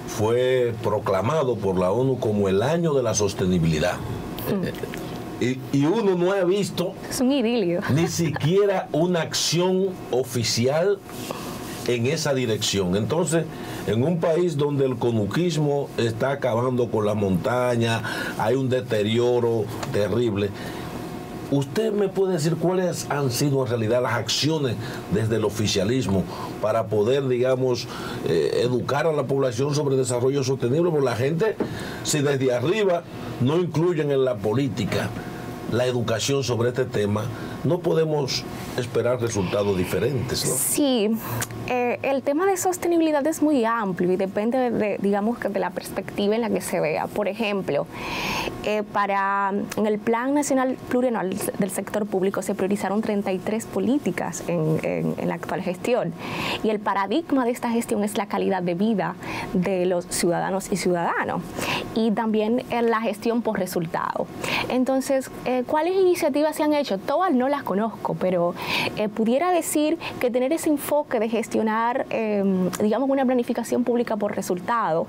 fue proclamado por la ONU como el año de la sostenibilidad. Mm. Y, y, uno no ha visto es un idilio. ni siquiera una acción oficial en esa dirección. Entonces, en un país donde el conuquismo está acabando con la montaña, hay un deterioro terrible. ¿Usted me puede decir cuáles han sido en realidad las acciones desde el oficialismo para poder, digamos, eh, educar a la población sobre desarrollo sostenible? Porque la gente, si desde arriba no incluyen en la política la educación sobre este tema, no podemos esperar resultados diferentes. Sí, eh, el tema de sostenibilidad es muy amplio y depende de, digamos, de la perspectiva en la que se vea. Por ejemplo, eh, para en el Plan Nacional Plurianual del Sector Público se priorizaron 33 políticas en, en, la actual gestión y el paradigma de esta gestión es la calidad de vida de los ciudadanos y ciudadanos y también en la gestión por resultado. Entonces, eh, ¿cuáles iniciativas se han hecho? Todas no las conozco, pero pudiera decir que tener ese enfoque de gestión Em, digamos, una planificación pública por resultado.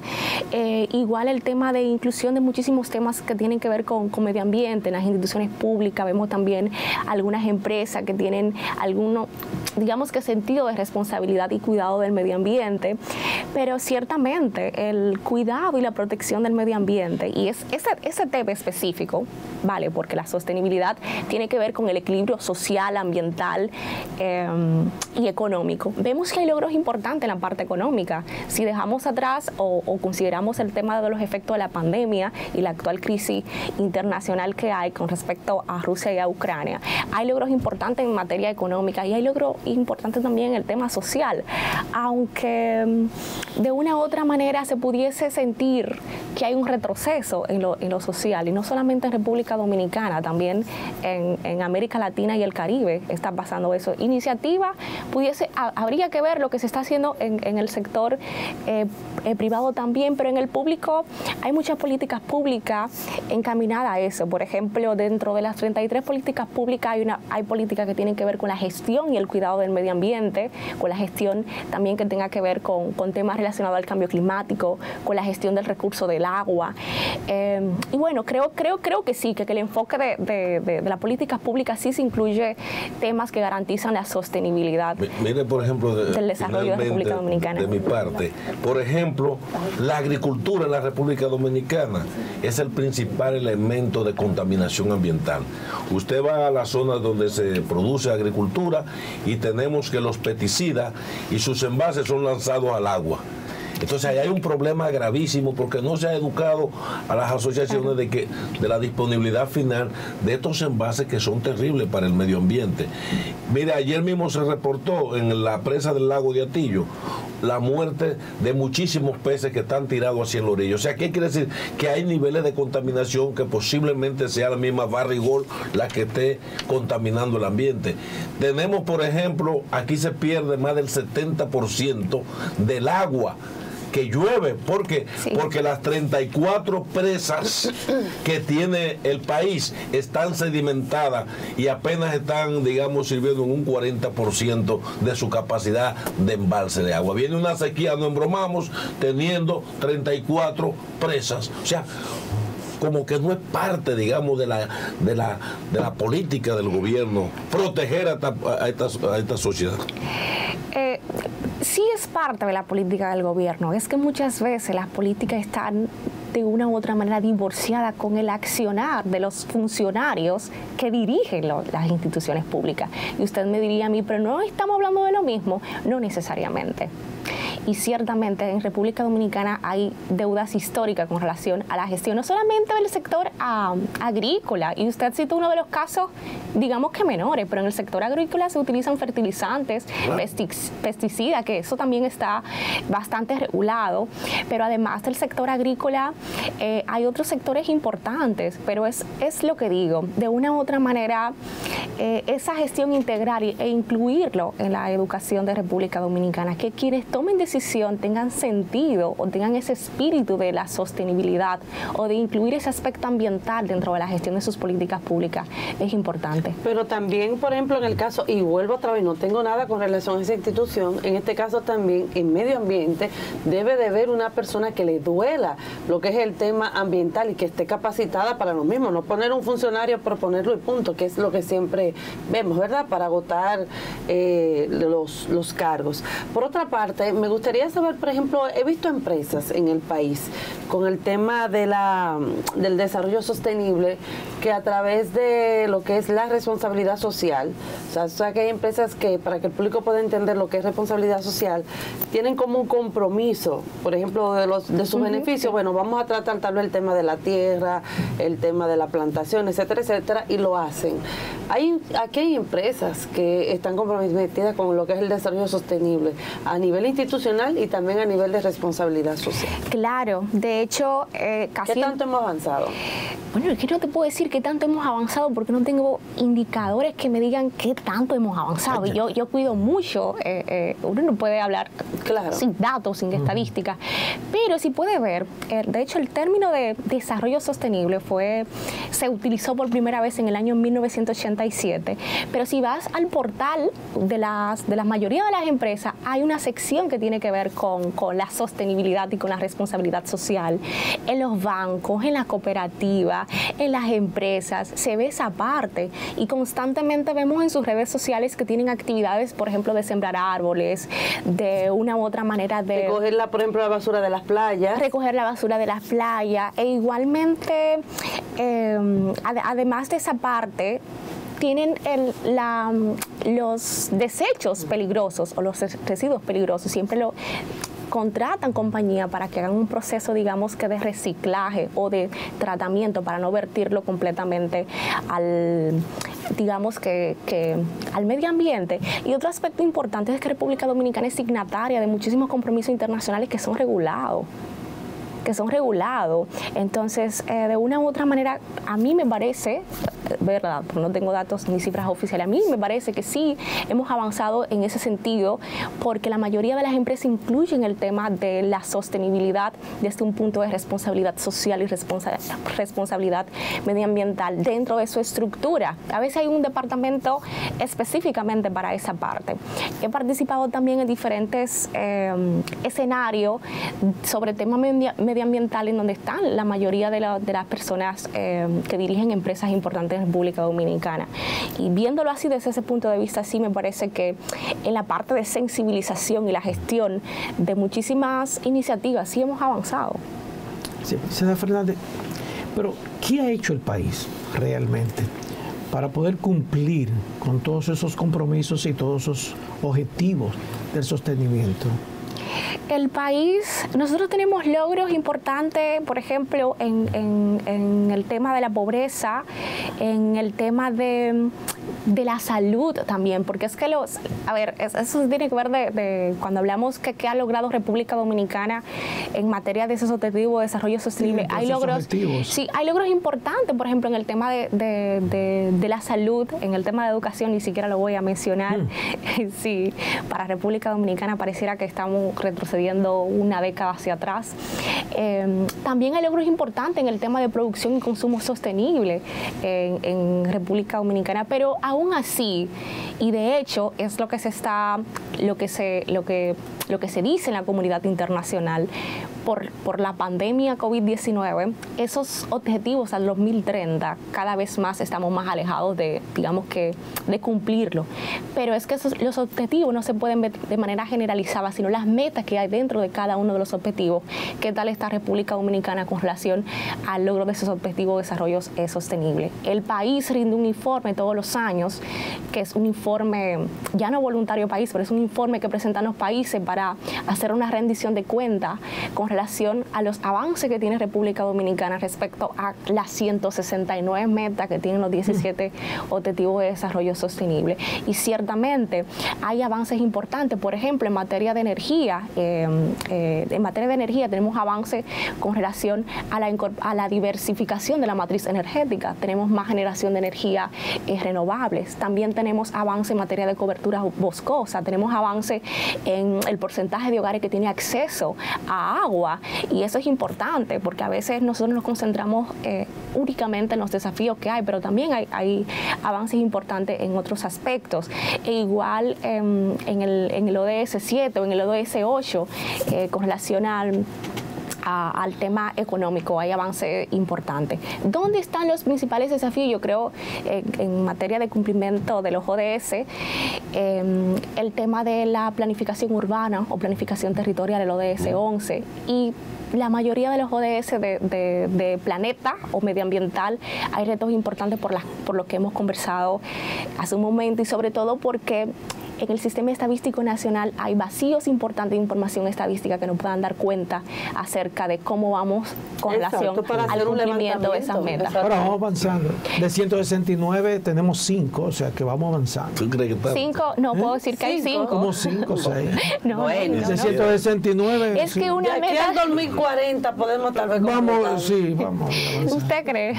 Eh, igual el tema de inclusión de muchísimos temas que tienen que ver con, con, medio ambiente en las instituciones públicas. Vemos también algunas empresas que tienen alguno, digamos que sentido de responsabilidad y cuidado del medio ambiente, pero ciertamente el cuidado y la protección del medio ambiente y es, ese, ese tema específico, vale, porque la sostenibilidad tiene que ver con el equilibrio social, ambiental em, y económico. Vemos que hay logros importantes en la parte económica. Si dejamos atrás o, consideramos el tema de los efectos de la pandemia y la actual crisis internacional que hay con respecto a Rusia y a Ucrania, hay logros importantes en materia económica y hay logros importantes también el tema social, aunque mm, de una u otra manera se pudiese sentir que hay un retroceso en lo, social, y no solamente en República Dominicana, también en, América Latina y el Caribe está pasando eso. Iniciativa pudiese, habría que ver lo que se está haciendo en, el sector eh, eh, privado también, pero en el público hay muchas políticas públicas encaminadas a eso. Por ejemplo, dentro de las 33 políticas públicas hay políticas que tienen que ver con la gestión y el cuidado del medio ambiente, con la gestión también que tenga que ver con, con temas relacionados al cambio climático, con la gestión del recurso del agua. Eh, y bueno, creo, creo, creo que sí, que, que el enfoque de, de, de, de las políticas públicas sí se incluye temas que garantizan la sostenibilidad Mire, por ejemplo, de, del desarrollo de la República Dominicana. de mi parte, por ejemplo, la agricultura en la República Dominicana es el principal elemento de contaminación ambiental. Usted va a las zonas donde se produce agricultura y tenemos que los pesticidas y sus envases son lanzados al agua. Entonces ahí hay un problema gravísimo porque no se ha educado a las asociaciones de que de la disponibilidad final de estos envases que son terribles para el medio ambiente. Mire, ayer mismo se reportó en la presa del lago de Atillo la muerte de muchísimos peces que están tirados hacia el orillo. O sea, ¿qué quiere decir? Que hay niveles de contaminación que posiblemente sea la misma barrigol la que esté contaminando el ambiente. Tenemos, por ejemplo, aquí se pierde más del 70% del agua que llueve, porque porque las 34 presas que tiene el país están sedimentadas y apenas están, digamos, sirviendo en un 40% de su capacidad de embalse de agua. Viene una sequía, no embromamos, teniendo 34 presas. O sea, como que no es parte, digamos, de la, de la, de la política del gobierno proteger a esta, a esta, a esta sociedad. Sí es parte de la política del gobierno. Es que muchas veces las políticas están de una u otra manera divorciadas con el accionar de los funcionarios que dirigen las instituciones públicas. Y usted me diría a mí, pero no estamos hablando de lo mismo. No necesariamente. Y ciertamente en República Dominicana hay deudas históricas con relación a la gestión, no solamente del sector um, agrícola, y usted citó uno de los casos, digamos que menores, pero en el sector agrícola se utilizan fertilizantes, pesticidas, que eso también está bastante regulado, pero además del sector agrícola eh, hay otros sectores importantes, pero es, es lo que digo, de una u otra manera, eh, esa gestión integral e incluirlo en la educación de República Dominicana, que quienes tomen tengan sentido o tengan ese espíritu de la sostenibilidad o de incluir ese aspecto ambiental dentro de la gestión de sus políticas públicas es importante. Pero también, por ejemplo, en el caso, y vuelvo otra vez, no tengo nada con relación a esa institución, en este caso también en medio ambiente debe de haber una persona que le duela lo que es el tema ambiental y que esté capacitada para lo mismo, no poner un funcionario por ponerlo y punto, que es lo que siempre vemos, ¿verdad? Para agotar eh, los, los cargos. Por otra parte, me gustaría saber, por ejemplo, he visto empresas en el país con el tema de la, del desarrollo sostenible que a través de lo que es la responsabilidad social, o sea, o sea, que hay empresas que, para que el público pueda entender lo que es responsabilidad social, tienen como un compromiso, por ejemplo, de, los, de sus beneficios, bueno, vamos a tratar tal vez el tema de la tierra, el tema de la plantación, etcétera, etcétera, y lo hacen. Hay, aquí hay empresas que están comprometidas con lo que es el desarrollo sostenible a nivel institucional y también a nivel de responsabilidad social. Claro, de hecho, eh, casi... ¿Qué tanto hemos avanzado? Bueno, es que no te puedo decir qué tanto hemos avanzado porque no tengo indicadores que me digan qué tanto hemos avanzado. Y yo, yo cuido mucho, eh, eh, uno no puede hablar sin datos, sin estadísticas, pero si puede ver, eh, de hecho el término de desarrollo sostenible fue, se utilizó por primera vez en el año 1987, pero si vas al portal de las, de la mayoría de las empresas, hay una sección que tiene que ver con, con la sostenibilidad y con la responsabilidad social. En los bancos, en las cooperativas, en las empresas, se ve esa parte y constantemente vemos en sus redes sociales que tienen actividades, por ejemplo, de sembrar árboles, de una u otra manera de... Recoger, la, por ejemplo, la basura de las playas. Recoger la basura de las playas e igualmente, eh, ad- además de esa parte, tienen el- la- los desechos peligrosos o los residuos peligrosos, siempre lo contratan compañía para que hagan un proceso, digamos que de reciclaje o de tratamiento para no vertirlo completamente al, digamos que, que al medio ambiente. Y otro aspecto importante es que República Dominicana es signataria de muchísimos compromisos internacionales que son regulados. Que son regulados. Entonces, eh, de una u otra manera, a mí me parece, verdad, no tengo datos ni cifras oficiales, a mí me parece que sí hemos avanzado en ese sentido porque la mayoría de las empresas incluyen el tema de la sostenibilidad desde un punto de responsabilidad social y responsabilidad medioambiental dentro de su estructura. A veces hay un departamento específicamente para esa parte. He participado también en diferentes eh, escenarios sobre temas medioambientales en donde están la mayoría de, las personas eh, que dirigen empresas importantes en República Dominicana. Y viéndolo así desde ese punto de vista, sí me parece que en la parte de sensibilización y la gestión de muchísimas iniciativas sí hemos avanzado. Sí, señora Fernández, pero ¿qué ha hecho el país realmente para poder cumplir con todos esos compromisos y todos esos objetivos del sostenimiento? El país, nosotros tenemos logros importantes, por ejemplo, en, el tema de la pobreza, en el tema de, la salud también, porque es que los, a ver, eso tiene que ver de, cuando hablamos que, que, ha logrado República Dominicana en materia de esos objetivos de desarrollo sostenible. hay logros, sí, hay logros importantes, por ejemplo, en el tema de, la salud, en el tema de educación, ni siquiera lo voy a mencionar. Mm. sí, para República Dominicana pareciera que estamos retrocediendo una década hacia atrás. Em, también hay logros importantes en el tema de producción y consumo sostenible en, República Dominicana, pero aún así, y de hecho es lo que se está, lo que se, lo que, lo que se dice en la comunidad internacional, por, por la pandemia COVID-19, esos objetivos al 2030 cada vez más estamos más alejados de, digamos que, de cumplirlo. Pero es que esos, los objetivos no se pueden ver de manera generalizada, sino las metas que hay dentro de cada uno de los objetivos. ¿Qué tal está República Dominicana con relación al logro de esos objetivos de desarrollo sostenible? El país rinde un informe todos los años, que es un informe, ya no voluntario país, pero es un informe que presentan los países para hacer una rendición de cuentas con relación a los avances que tiene República Dominicana respecto a las 169 metas que tienen los 17 objetivos de desarrollo sostenible. Y ciertamente hay avances importantes, por ejemplo, en materia de energía. Eh, eh, en materia de energía tenemos avances con relación a la, a la diversificación de la matriz energética. Tenemos más generación de energía eh, renovables. También tenemos avance en materia de cobertura boscosa. Tenemos avance en el porcentaje de hogares que tiene acceso a agua y eso es importante porque a veces nosotros nos concentramos eh, únicamente en los desafíos que hay, pero también hay, avances importantes en otros aspectos. E igual em, en, el, en el ODS 7 o en el ODS 8 eh, con relación al al tema económico, hay avance importante. ¿Dónde están los principales desafíos? Yo creo en materia de cumplimiento de los ODS, em, el tema de la planificación urbana o planificación territorial, el ODS 11, y la mayoría de los ODS de, planeta o medioambiental hay retos importantes por, por lo que hemos conversado hace un momento y sobre todo porque en el sistema estadístico nacional hay vacíos importantes de información estadística que nos puedan dar cuenta acerca de cómo vamos con relación al cumplimiento de esas metas. Ahora vamos avanzando. De 169 tenemos 5, o sea que vamos avanzando. ¿Tú crees que 5, no puedo decir que hay 5. Como 5, 6. no, bueno, de 169. Es que una meta. Aquí al 2040 podemos tal vez. Vamos, sí, vamos. ¿Usted cree?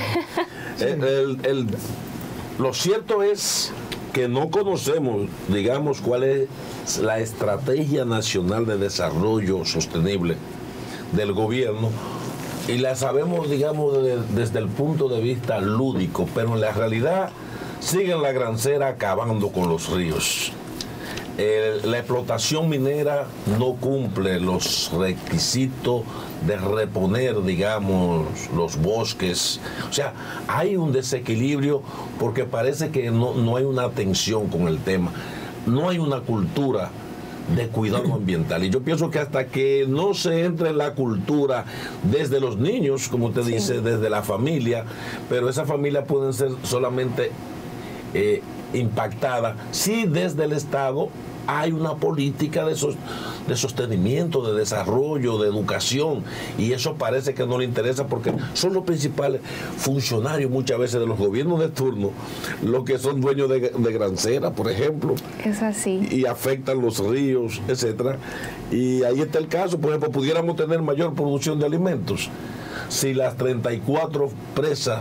el, lo cierto es que no conocemos, digamos, cuál es la estrategia nacional de desarrollo sostenible del gobierno y la sabemos, digamos, desde el punto de vista lúdico, pero en la realidad siguen la grancera acabando con los ríos la explotación minera no cumple los requisitos de reponer, digamos, los bosques. O sea, hay un desequilibrio porque parece que no, no hay una atención con el tema. No hay una cultura de cuidado ambiental. Y yo pienso que hasta que no se entre en la cultura desde los niños, como usted dice, desde la familia, pero esa familia pueden ser solamente eh, impactada si desde el Estado hay una política de, sos- de sostenimiento, de desarrollo, de educación, y eso parece que no le interesa porque son los principales funcionarios muchas veces de los gobiernos de turno los que son dueños de, de grancera, por ejemplo, Es así. y afectan los ríos, etcétera. Y ahí está el caso, por ejemplo, pudiéramos tener mayor producción de alimentos si las 34 presas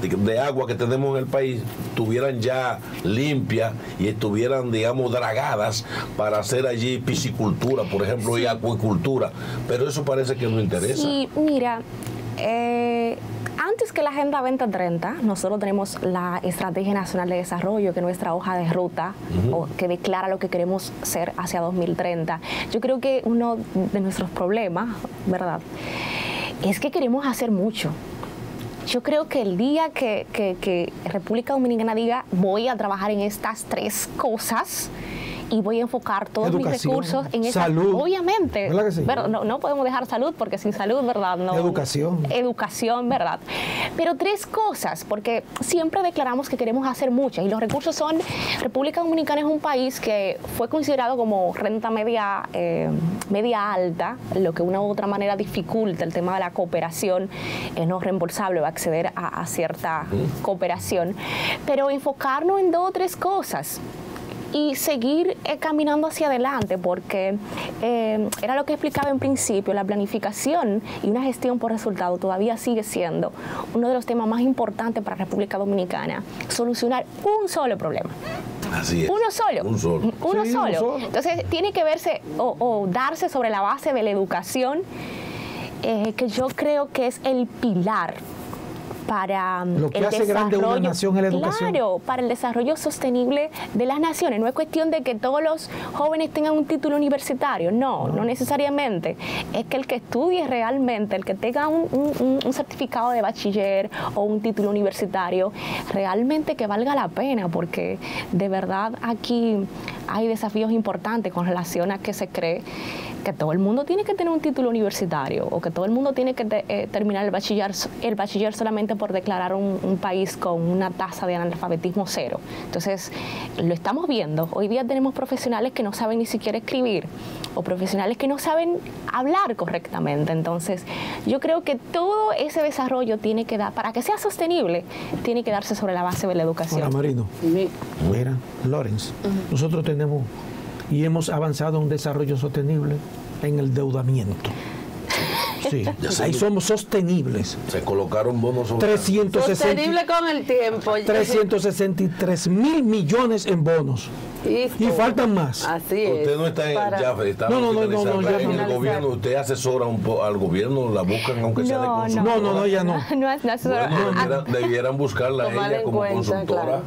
de, de agua que tenemos en el país estuvieran ya limpias y estuvieran, digamos, dragadas para hacer allí piscicultura, por ejemplo, y acuicultura. Pero eso parece que no interesa. Sí, mira, eh, antes que la Agenda 2030, nosotros tenemos la Estrategia Nacional de Desarrollo, que es nuestra hoja de ruta, o que declara lo que queremos ser hacia 2030. Yo creo que uno de nuestros problemas, ¿verdad?, es que queremos hacer mucho. Yo creo que el día que, que- que República Dominicana diga voy a trabajar en estas tres cosas y voy a enfocar todos Educación, mis recursos en esas, salud. obviamente, ¿Verdad que sí? pero no, no podemos dejar salud porque sin salud, ¿verdad? No, Educación. Educación, ¿verdad? Pero tres cosas, porque siempre declaramos que queremos hacer muchas y los recursos son, República Dominicana es un país que fue considerado como renta media, eh, media alta, lo que de una u otra manera dificulta el tema de la cooperación eh, no reembolsable o acceder a, a cierta cooperación, pero enfocarnos en dos o tres cosas y seguir eh, caminando hacia adelante, porque eh, era lo que explicaba en principio, la planificación y una gestión por resultado todavía sigue siendo uno de los temas más importantes para República Dominicana, solucionar un solo problema. Así es. Uno solo. Un solo. Uno Sí, solo. uno solo. Entonces, tiene que verse o, o darse sobre la base de la educación, eh, que yo creo que es el pilar para Lo que el hace grande una desarrollo- nación es la educación. Claro, para el desarrollo sostenible de las naciones. No es cuestión de que todos los jóvenes tengan un título universitario, no, no, necesariamente. Es que el que estudie realmente, el que tenga un, un- un- un certificado de bachiller o un título universitario, realmente que valga la pena, porque de verdad aquí hay desafíos importantes con relación a que se cree que todo el mundo tiene que tener un título universitario o que todo el mundo tiene que te- eh, terminar el bachiller, el bachiller solamente por declarar un, un país con una tasa de analfabetismo cero. Entonces, lo estamos viendo. Hoy día tenemos profesionales que no saben ni siquiera escribir o profesionales que no saben hablar correctamente. Entonces, yo creo que todo ese desarrollo tiene que dar, para que sea sostenible, tiene que darse sobre la base de la educación. Ahora, Marino, mira, Lorenz, nosotros tenemos y hemos avanzado en un desarrollo sostenible en el endeudamiento. Sí, ahí somos sostenibles. Se colocaron bonos sobre 360 Sostenible con el tiempo. 363 mil millones en bonos. Y faltan más. Así es. Usted no está en Para- Jafre, está No, no, no, no, no, yo en no. el gobierno, usted asesora un po al gobierno, la buscan aunque sea de No, consultora. No, no, no, ya no. No es- no es- Bueno, debieran, debieran buscarla a ella como cuenta, consultora claro.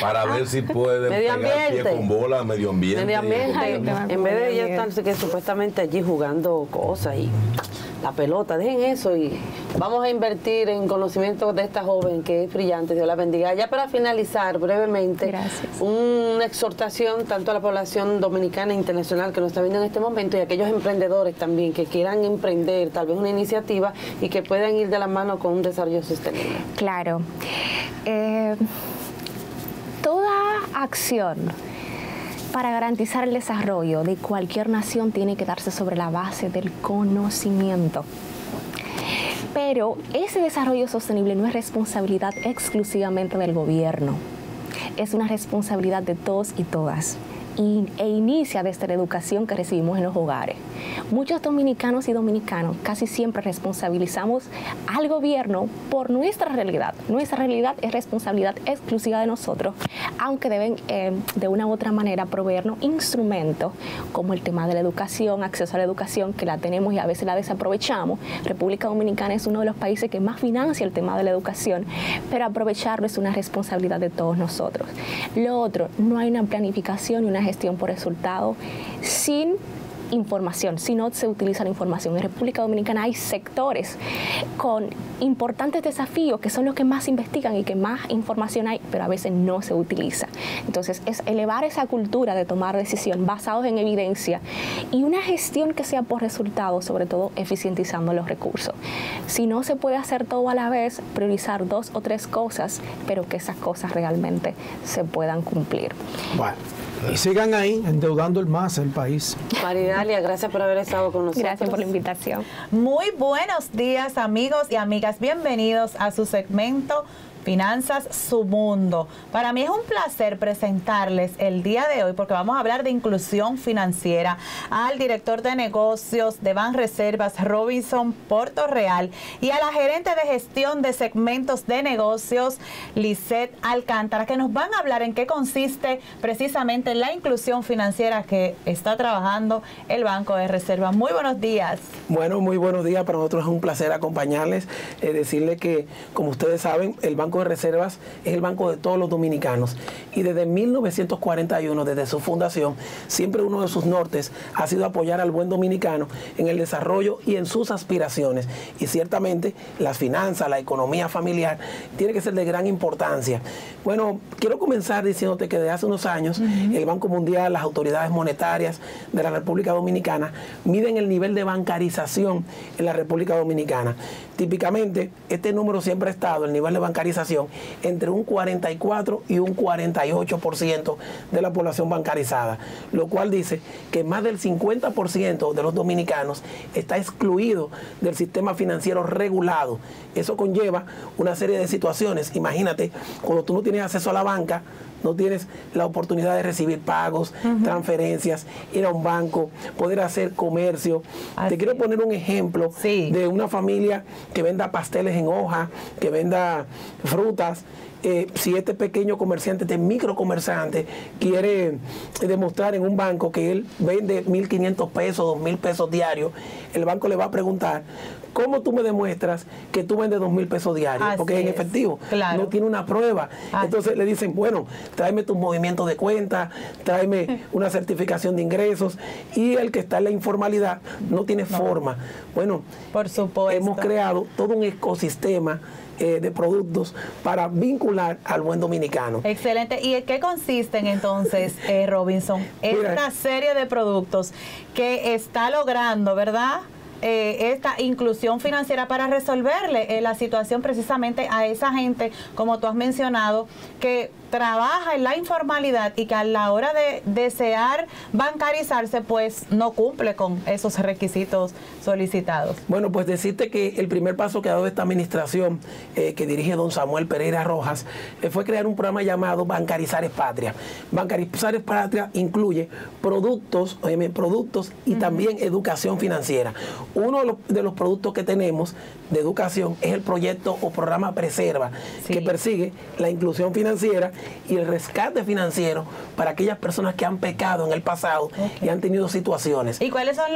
Para ver si pueden Medio pegar pie ambiente. con bola, medio ambiente. Medio ambiente. Ay, en vez de ella estar que supuestamente allí jugando cosas y la pelota, dejen eso y vamos a invertir en conocimiento de esta joven que es brillante, Dios la bendiga. Ya para finalizar brevemente, una exhortación tanto a la población dominicana e internacional que nos está viendo en este momento y a aquellos emprendedores también que quieran emprender tal vez una iniciativa y que puedan ir de la mano con un desarrollo sostenible. Claro. Eh, toda acción para garantizar el desarrollo de cualquier nación tiene que darse sobre la base del conocimiento. Pero ese desarrollo sostenible no es responsabilidad exclusivamente del gobierno, es una responsabilidad de todos y todas. E inicia desde la educación que recibimos en los hogares. Muchos dominicanos y dominicanos casi siempre responsabilizamos al gobierno por nuestra realidad. Nuestra realidad es responsabilidad exclusiva de nosotros, aunque deben eh, de una u otra manera proveernos instrumentos como el tema de la educación, acceso a la educación, que la tenemos y a veces la desaprovechamos. República Dominicana es uno de los países que más financia el tema de la educación, pero aprovecharlo es una responsabilidad de todos nosotros. Lo otro, no hay una planificación y una gestión por resultado sin información, si no se utiliza la información. En República Dominicana hay sectores con importantes desafíos que son los que más investigan y que más información hay, pero a veces no se utiliza. Entonces, es elevar esa cultura de tomar decisión basados en evidencia y una gestión que sea por resultados, sobre todo eficientizando los recursos. Si no se puede hacer todo a la vez, priorizar dos o tres cosas, pero que esas cosas realmente se puedan cumplir. Y sigan ahí endeudando el más el país. Maridalia, gracias por haber estado con nosotros. Gracias por la invitación. Muy buenos días amigos y amigas, bienvenidos a su segmento Finanzas Su Mundo. Para mí es un placer presentarles el día de hoy porque vamos a hablar de inclusión financiera al director de negocios de Ban Reservas Robinson Porto Real y a la gerente de gestión de segmentos de negocios Lisette Alcántara que nos van a hablar en qué consiste precisamente la inclusión financiera que está trabajando el Banco de Reservas. Muy buenos días. Bueno, muy buenos días. Para nosotros es un placer acompañarles, eh, decirle que como ustedes saben el Banco de Reservas es el banco de todos los dominicanos y desde 1941, desde su fundación, siempre uno de sus nortes ha sido apoyar al buen dominicano en el desarrollo y en sus aspiraciones. Y ciertamente las finanzas, la economía familiar tiene que ser de gran importancia. Bueno, quiero comenzar diciéndote que desde hace unos años el Banco Mundial, las autoridades monetarias de la República Dominicana miden el nivel de bancarización en la República Dominicana. Típicamente, este número siempre ha estado, el nivel de bancarización, entre un 44 y un 48% de la población bancarizada, lo cual dice que más del 50% de los dominicanos está excluido del sistema financiero regulado. Eso conlleva una serie de situaciones. Imagínate, cuando tú no tienes acceso a la banca, no tienes la oportunidad de recibir pagos, transferencias, ir a un banco, poder hacer comercio. Te quiero poner un ejemplo de una familia que venda pasteles en hoja, que venda frutas. Eh, si este pequeño comerciante, este micro comerciante, quiere demostrar en un banco que él vende 1.500 pesos, 2.000 pesos diarios, el banco le va a preguntar, ¿cómo tú me demuestras que tú vendes 2.000 pesos diarios? Porque es en efectivo, no tiene una prueba. Entonces le dicen, bueno, tráeme tus movimientos de cuenta, tráeme una certificación de ingresos y el que está en la informalidad no tiene forma. Bueno, por supuesto. hemos creado todo un ecosistema eh, de productos para vincular al buen dominicano. Excelente. ¿Y en qué consisten entonces, eh, Robinson, esta serie de productos que está logrando, verdad? Eh, esta inclusión financiera para resolverle la situación precisamente a esa gente, como tú has mencionado, que trabaja en la informalidad y que a la hora de desear bancarizarse, pues no cumple con esos requisitos solicitados. Bueno, pues decirte que el primer paso que ha dado esta administración eh, que dirige don Samuel Pereira Rojas eh, fue crear un programa llamado Bancarizar es Patria. Bancarizar es Patria incluye productos, oye, productos y también educación financiera. Uno de los, productos que tenemos de educación es el proyecto o programa Preserva, que persigue la inclusión financiera y el rescate financiero para aquellas personas que han pecado en el pasado y han tenido situaciones. ¿Y cuáles son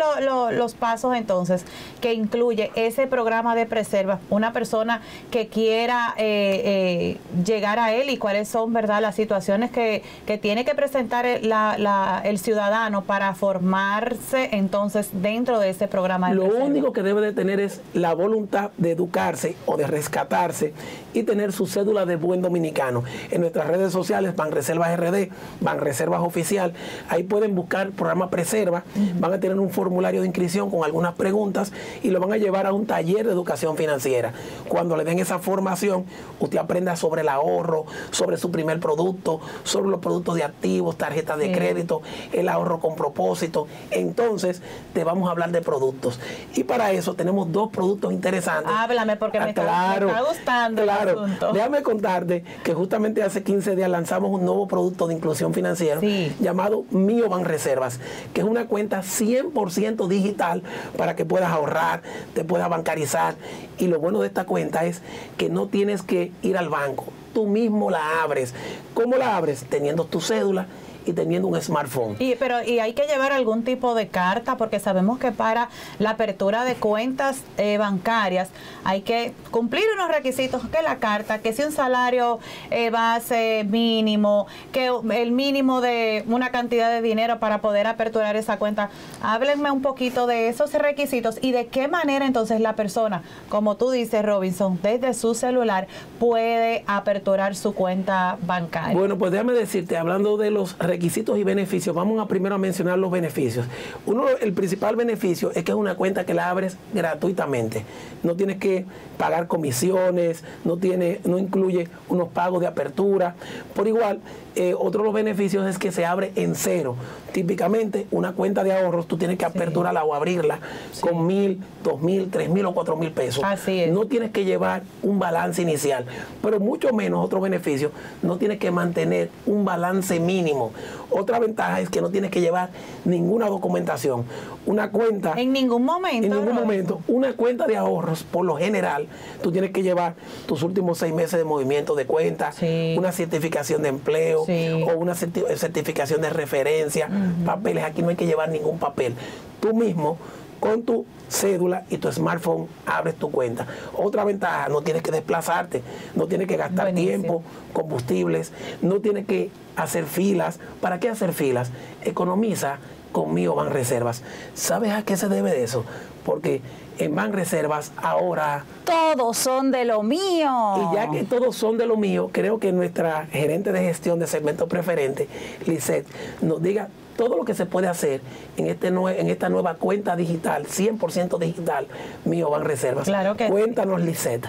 los pasos entonces que incluye ese programa de preserva? Una persona que quiera eh, eh, llegar a él y cuáles son verdad las situaciones que, tiene que presentar el, ciudadano para formarse entonces dentro de ese programa de Lo único que debe de tener es la voluntad de educarse o de rescatarse y tener su cédula de buen dominicano. En nuestras redes sociales, Banreservas RD, Banreservas Oficial, ahí pueden buscar programa Preserva, van a tener un formulario de inscripción con algunas preguntas y lo van a llevar a un taller de educación financiera. Cuando le den esa formación, usted aprenda sobre el ahorro, sobre su primer producto, sobre los productos de activos, tarjetas de crédito, el ahorro con propósito. Entonces, te vamos a hablar de productos. Y para eso tenemos dos productos interesantes. Háblame porque me, está, gustando. Claro, déjame contarte que justamente hace 15 días lanzamos un nuevo producto de inclusión financiera llamado Mío Ban Reservas, que es una cuenta 100% digital para que puedas ahorrar, te puedas bancarizar. Y lo bueno de esta cuenta es que no tienes que ir al banco, tú mismo la abres. ¿Cómo la abres? Teniendo tu cédula y teniendo un smartphone. Y, pero, y hay que llevar algún tipo de carta, porque sabemos que para la apertura de cuentas eh, bancarias hay que cumplir unos requisitos, que la carta, que si un salario eh, base mínimo, que el mínimo de una cantidad de dinero para poder aperturar esa cuenta. Háblenme un poquito de esos requisitos y de qué manera entonces la persona, como tú dices, Robinson, desde su celular puede aperturar su cuenta bancaria. Bueno, pues déjame decirte, hablando de los requisitos y beneficios, vamos a primero a mencionar los beneficios. Uno, el principal beneficio es que es una cuenta que la abres gratuitamente. No tienes que pagar comisiones, no tiene, no incluye unos pagos de apertura. Por igual, eh, otro de los beneficios es que se abre en cero. Típicamente, una cuenta de ahorros tú tienes que aperturarla o abrirla con mil, dos mil, tres mil o cuatro mil pesos. Así es. No tienes que llevar un balance inicial, pero mucho menos otro beneficio, no tienes que mantener un balance mínimo. Otra ventaja es que no tienes que llevar ninguna documentación. Una cuenta. En ningún momento. En ningún momento. Una cuenta de ahorros, por lo general, tú tienes que llevar tus últimos seis meses de movimiento de cuenta, una certificación de empleo o una certi- certificación de referencia, papeles. Aquí no hay que llevar ningún papel. Tú mismo, con tu cédula y tu smartphone, abres tu cuenta. Otra ventaja, no tienes que desplazarte, no tienes que gastar Buenísimo. tiempo, combustibles, no tienes que hacer filas. ¿Para qué hacer filas? Economiza conmigo Ban Reservas. ¿Sabes a qué se debe de eso? Porque en Ban Reservas ahora Todos son de lo mío. y ya que todos son de lo mío, creo que nuestra gerente de gestión de segmento preferente, Lisette, nos diga todo lo que se puede hacer en, este nue- en esta nueva cuenta digital, 100% digital, mío Ban Reservas. Claro que sí. Cuéntanos, Lisette.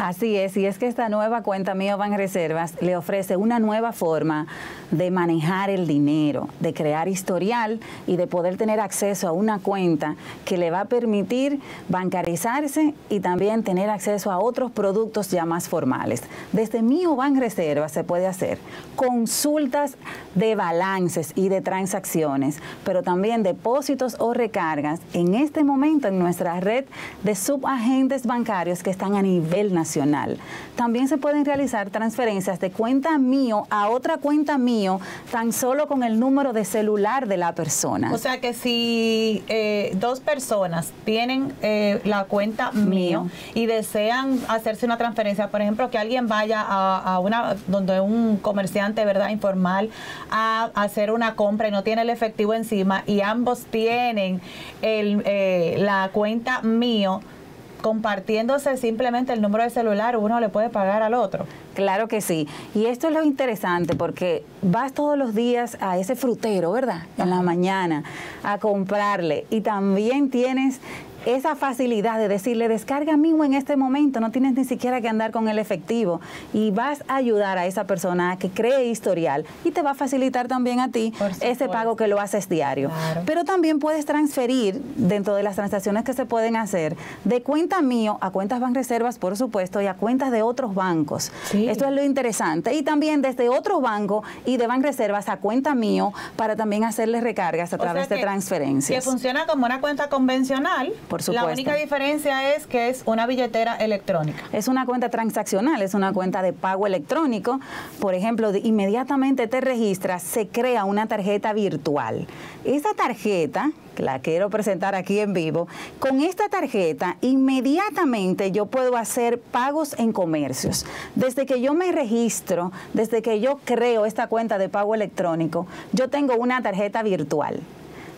Así es, y es que esta nueva cuenta Mío Ban Reservas le ofrece una nueva forma de manejar el dinero, de crear historial y de poder tener acceso a una cuenta que le va a permitir bancarizarse y también tener acceso a otros productos ya más formales. Desde Mío Ban Reservas se puede hacer consultas de balances y de transacciones, pero también depósitos o recargas en este momento en nuestra red de subagentes bancarios que están a nivel nacional. También se pueden realizar transferencias de cuenta mío a otra cuenta mío tan solo con el número de celular de la persona. O sea que si eh, dos personas tienen eh, la cuenta mío y desean hacerse una transferencia, por ejemplo, que alguien vaya a, a una donde un comerciante, verdad, informal, a hacer una compra y no tiene el efectivo encima y ambos tienen el, eh, la cuenta mío compartiéndose simplemente el número de celular, uno le puede pagar al otro. Claro que sí. Y esto es lo interesante porque vas todos los días a ese frutero, ¿verdad? En la mañana a comprarle y también tienes esa facilidad de decirle descarga mismo en este momento, no tienes ni siquiera que andar con el efectivo y vas a ayudar a esa persona a que cree historial y te va a facilitar también a ti ese pago que lo haces diario. Pero también puedes transferir dentro de las transacciones que se pueden hacer de cuenta mío a cuentas Banreservas, por supuesto, y a cuentas de otros bancos. Esto es lo interesante. Y también desde otro banco y de Banreservas a cuenta mío para también hacerle recargas a O través de transferencias. Que funciona como una cuenta convencional. Por La única diferencia es que es una billetera electrónica. Es una cuenta transaccional, es una cuenta de pago electrónico. Por ejemplo, de- inmediatamente te registras, se crea una tarjeta virtual. Esa tarjeta, que la quiero presentar aquí en vivo, con esta tarjeta inmediatamente yo puedo hacer pagos en comercios. Desde que yo me registro, desde que yo creo esta cuenta de pago electrónico, yo tengo una tarjeta virtual.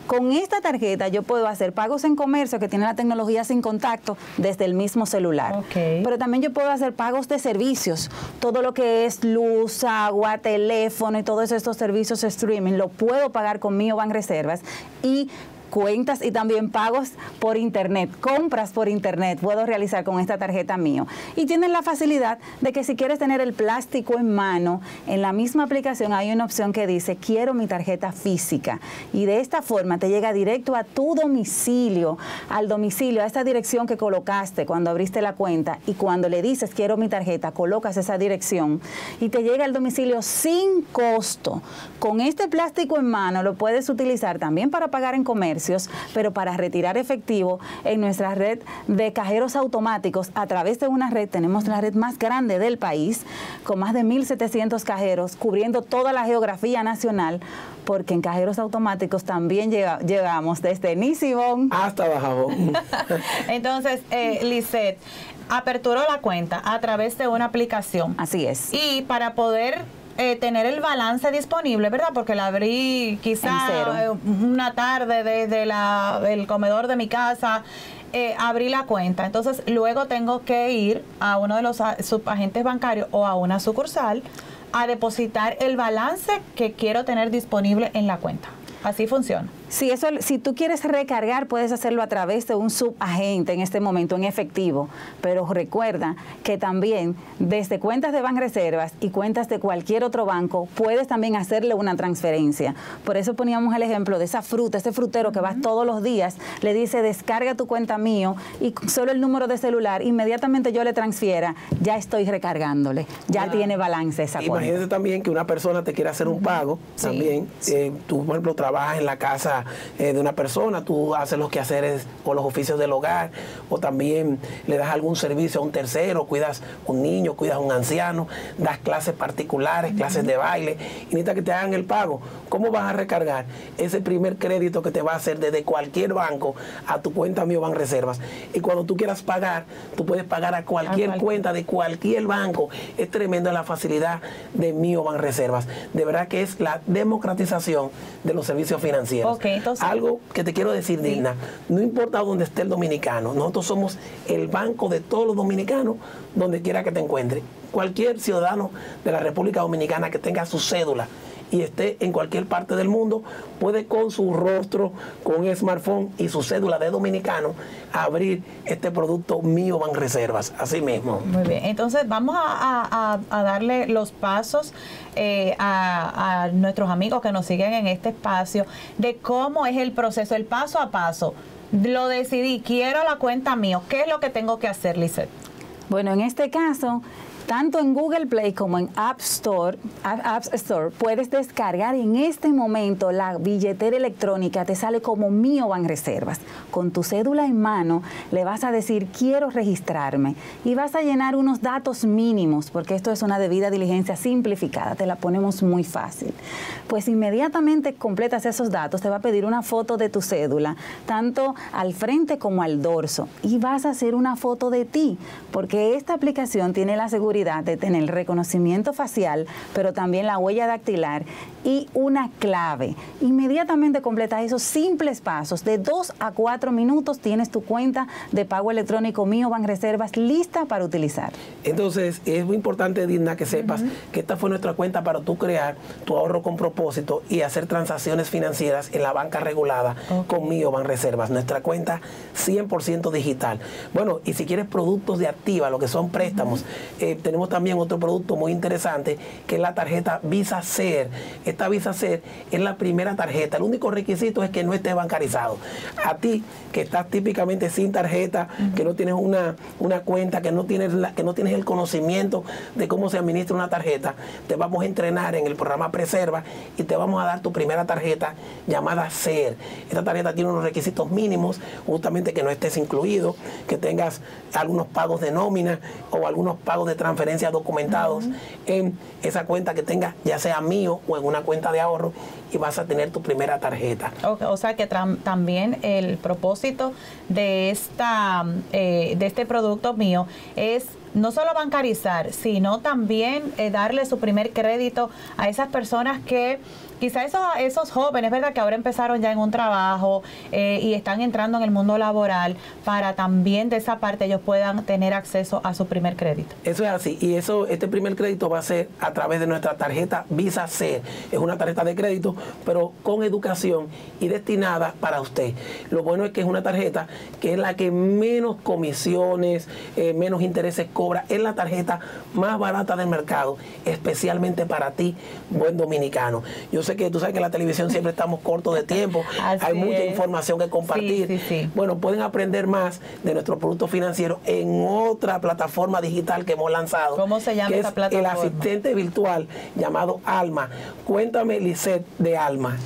Con esta tarjeta yo puedo hacer pagos en comercio que tiene la tecnología sin contacto desde el mismo celular. Pero también yo puedo hacer pagos de servicios, todo lo que es luz, agua, teléfono y todos estos servicios streaming lo puedo pagar con mi Ban Reservas y cuentas y también pagos por internet, compras por internet puedo realizar con esta tarjeta mío. Y tienen la facilidad de que si quieres tener el plástico en mano, en la misma aplicación hay una opción que dice quiero mi tarjeta física y de esta forma te llega directo a tu domicilio, al domicilio, a esta dirección que colocaste cuando abriste la cuenta y cuando le dices quiero mi tarjeta, colocas esa dirección y te llega al domicilio sin costo. Con este plástico en mano lo puedes utilizar también para pagar en comercio comercios, pero para retirar efectivo en nuestra red de cajeros automáticos a través de una red, tenemos la red más grande del país, con más de 1.700 cajeros, cubriendo toda la geografía nacional, porque en cajeros automáticos también llegamos desde Nisibón hasta Bajabón. Entonces, eh, Lisette, aperturó la cuenta a través de una aplicación. Así es. Y para poder eh, tener el balance disponible, ¿verdad? Porque la abrí quizá una tarde desde la, el comedor de mi casa. Eh, abrí la cuenta. Entonces, luego tengo que ir a uno de los subagentes bancarios o a una sucursal a depositar el balance que quiero tener disponible en la cuenta. Así funciona. Si, eso, si tú quieres recargar, puedes hacerlo a través de un subagente en este momento, en efectivo. Pero recuerda que también desde cuentas de Banreservas y cuentas de cualquier otro banco, puedes también hacerle una transferencia. Por eso poníamos el ejemplo de esa fruta, ese frutero que va todos los días, le dice descarga tu cuenta mío y solo el número de celular, inmediatamente yo le transfiera, ya estoy recargándole, ya tiene balance esa cuenta. Imagínate también que una persona te quiere hacer un pago, también, eh, tú por ejemplo trabajas en la casa eh, de una persona, tú haces los quehaceres o los oficios del hogar, o también le das algún servicio a un tercero, cuidas un niño, cuidas a un anciano, das clases particulares, clases de baile, y necesitas que te hagan el pago. ¿Cómo vas a recargar ese primer crédito que te va a hacer desde cualquier banco a tu cuenta Mío Ban Reservas? Y cuando tú quieras pagar, tú puedes pagar a cualquier cuenta de cualquier banco. Es tremenda la facilidad de Mío Ban Reservas. De verdad que es la democratización de los servicios financieros. Algo que te quiero decir, Digna, no importa dónde esté el dominicano, nosotros somos el banco de todos los dominicanos, donde quiera que te encuentres. Cualquier ciudadano de la República Dominicana que tenga su cédula y esté en cualquier parte del mundo, puede con su rostro, con un smartphone y su cédula de dominicano abrir este producto mío Van Reservas, así mismo. Muy bien, entonces vamos a, darle los pasos eh, a, a nuestros amigos que nos siguen en este espacio de cómo es el proceso, el paso a paso. Lo decidí, quiero la cuenta mío. ¿Qué es lo que tengo que hacer, Lizeth? Bueno, en este caso, tanto en Google Play como en App Store, App Store, puedes descargar en este momento la billetera electrónica, te sale como mío van reservas. Con tu cédula en mano le vas a decir quiero registrarme y vas a llenar unos datos mínimos, porque esto es una debida diligencia simplificada, te la ponemos muy fácil. Pues inmediatamente completas esos datos, te va a pedir una foto de tu cédula, tanto al frente como al dorso, y vas a hacer una foto de ti, porque esta aplicación tiene la seguridad de tener reconocimiento facial, pero también la huella dactilar y una clave. Inmediatamente completas esos simples pasos. De dos a cuatro minutos tienes tu cuenta de pago electrónico mío Reservas lista para utilizar. Entonces, es muy importante, Dinda, que sepas que esta fue nuestra cuenta para tú crear tu ahorro con propósito y hacer transacciones financieras en la banca regulada con mío Reservas. Nuestra cuenta 100% digital. Bueno, y si quieres productos de activa, lo que son préstamos, eh, tenemos también otro producto muy interesante que es la tarjeta Visa Ser. Esta Visa Ser es la primera tarjeta. El único requisito es que no esté bancarizado. A ti, que estás típicamente sin tarjeta, que no tienes una, una cuenta, que no, tienes que no tienes el conocimiento de cómo se administra una tarjeta, te vamos a entrenar en el programa Preserva y te vamos a dar tu primera tarjeta llamada Ser. Esta tarjeta tiene unos requisitos mínimos, justamente que no estés incluido, que tengas algunos pagos de nómina o algunos pagos de transferencia documentados en esa cuenta que tengas, ya sea mío o en una cuenta de ahorro, y vas a tener tu primera tarjeta. o sea que también el propósito de, esta, eh, de este producto mío es no solo bancarizar, sino también eh, darle su primer crédito a esas personas que quizá esos, esos jóvenes, ¿verdad? Que ahora empezaron ya en un trabajo eh, y están entrando en el mundo laboral para también de esa parte ellos puedan tener acceso a su primer crédito. Eso es así. Y eso, este primer crédito va a ser a través de nuestra tarjeta Visa C. Es una tarjeta de crédito, pero con educación y destinada para usted. Lo bueno es que es una tarjeta que es la que menos comisiones, eh, menos intereses cobra. Es la tarjeta más barata del mercado, especialmente para ti, buen dominicano. Yo sé que tú sabes que en la televisión siempre estamos cortos de tiempo, hay mucha información que compartir. Bueno, pueden aprender más de nuestro producto financiero en otra plataforma digital que hemos lanzado. ¿Cómo se llama esa plataforma? El asistente virtual llamado Alma. Cuéntame, Lisette, de Alma.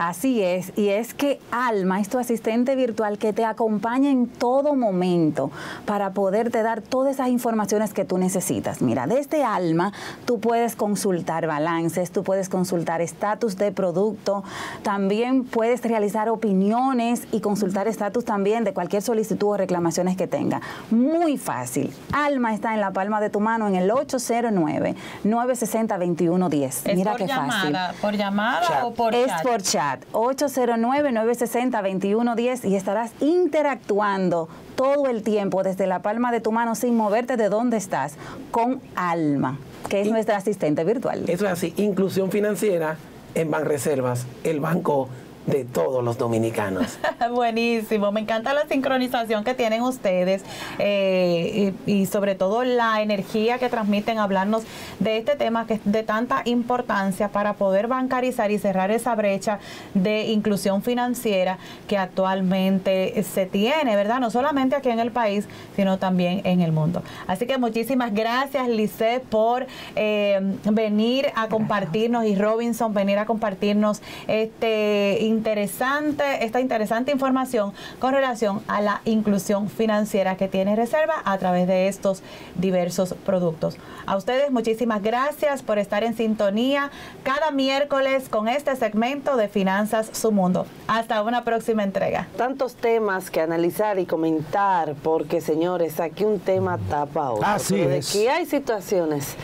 Así es, y es que Alma es tu asistente virtual que te acompaña en todo momento para poderte dar todas esas informaciones que tú necesitas. Mira, desde Alma tú puedes consultar balances, tú puedes consultar estatus de producto, también puedes realizar opiniones y consultar estatus también de cualquier solicitud o reclamaciones que tenga. Muy fácil. Alma está en la palma de tu mano en el 809 960 2110. Mira por qué llamada, fácil. ¿Por llamada o por es chat? por chat 809-960-2110 y estarás interactuando todo el tiempo desde la palma de tu mano sin moverte de donde estás con Alma, que es nuestra asistente virtual. Eso es así, inclusión financiera en Banreservas, el banco de todos los dominicanos. Buenísimo, me encanta la sincronización que tienen ustedes eh, y, y sobre todo la energía que transmiten hablarnos de este tema que es de tanta importancia para poder bancarizar y cerrar esa brecha de inclusión financiera que actualmente se tiene, ¿verdad? No solamente aquí en el país, sino también en el mundo. Así que muchísimas gracias, Lisette, por eh, venir a compartirnos y Robinson venir a compartirnos este interesante, esta interesante información con relación a la inclusión financiera que tiene Reserva a través de estos diversos productos. A ustedes muchísimas gracias por estar en sintonía cada miércoles con este segmento de Finanzas Su Mundo. Hasta una próxima entrega. Tantos temas que analizar y comentar, porque señores, aquí un tema tapa otro. Así Pero de es. que hay situaciones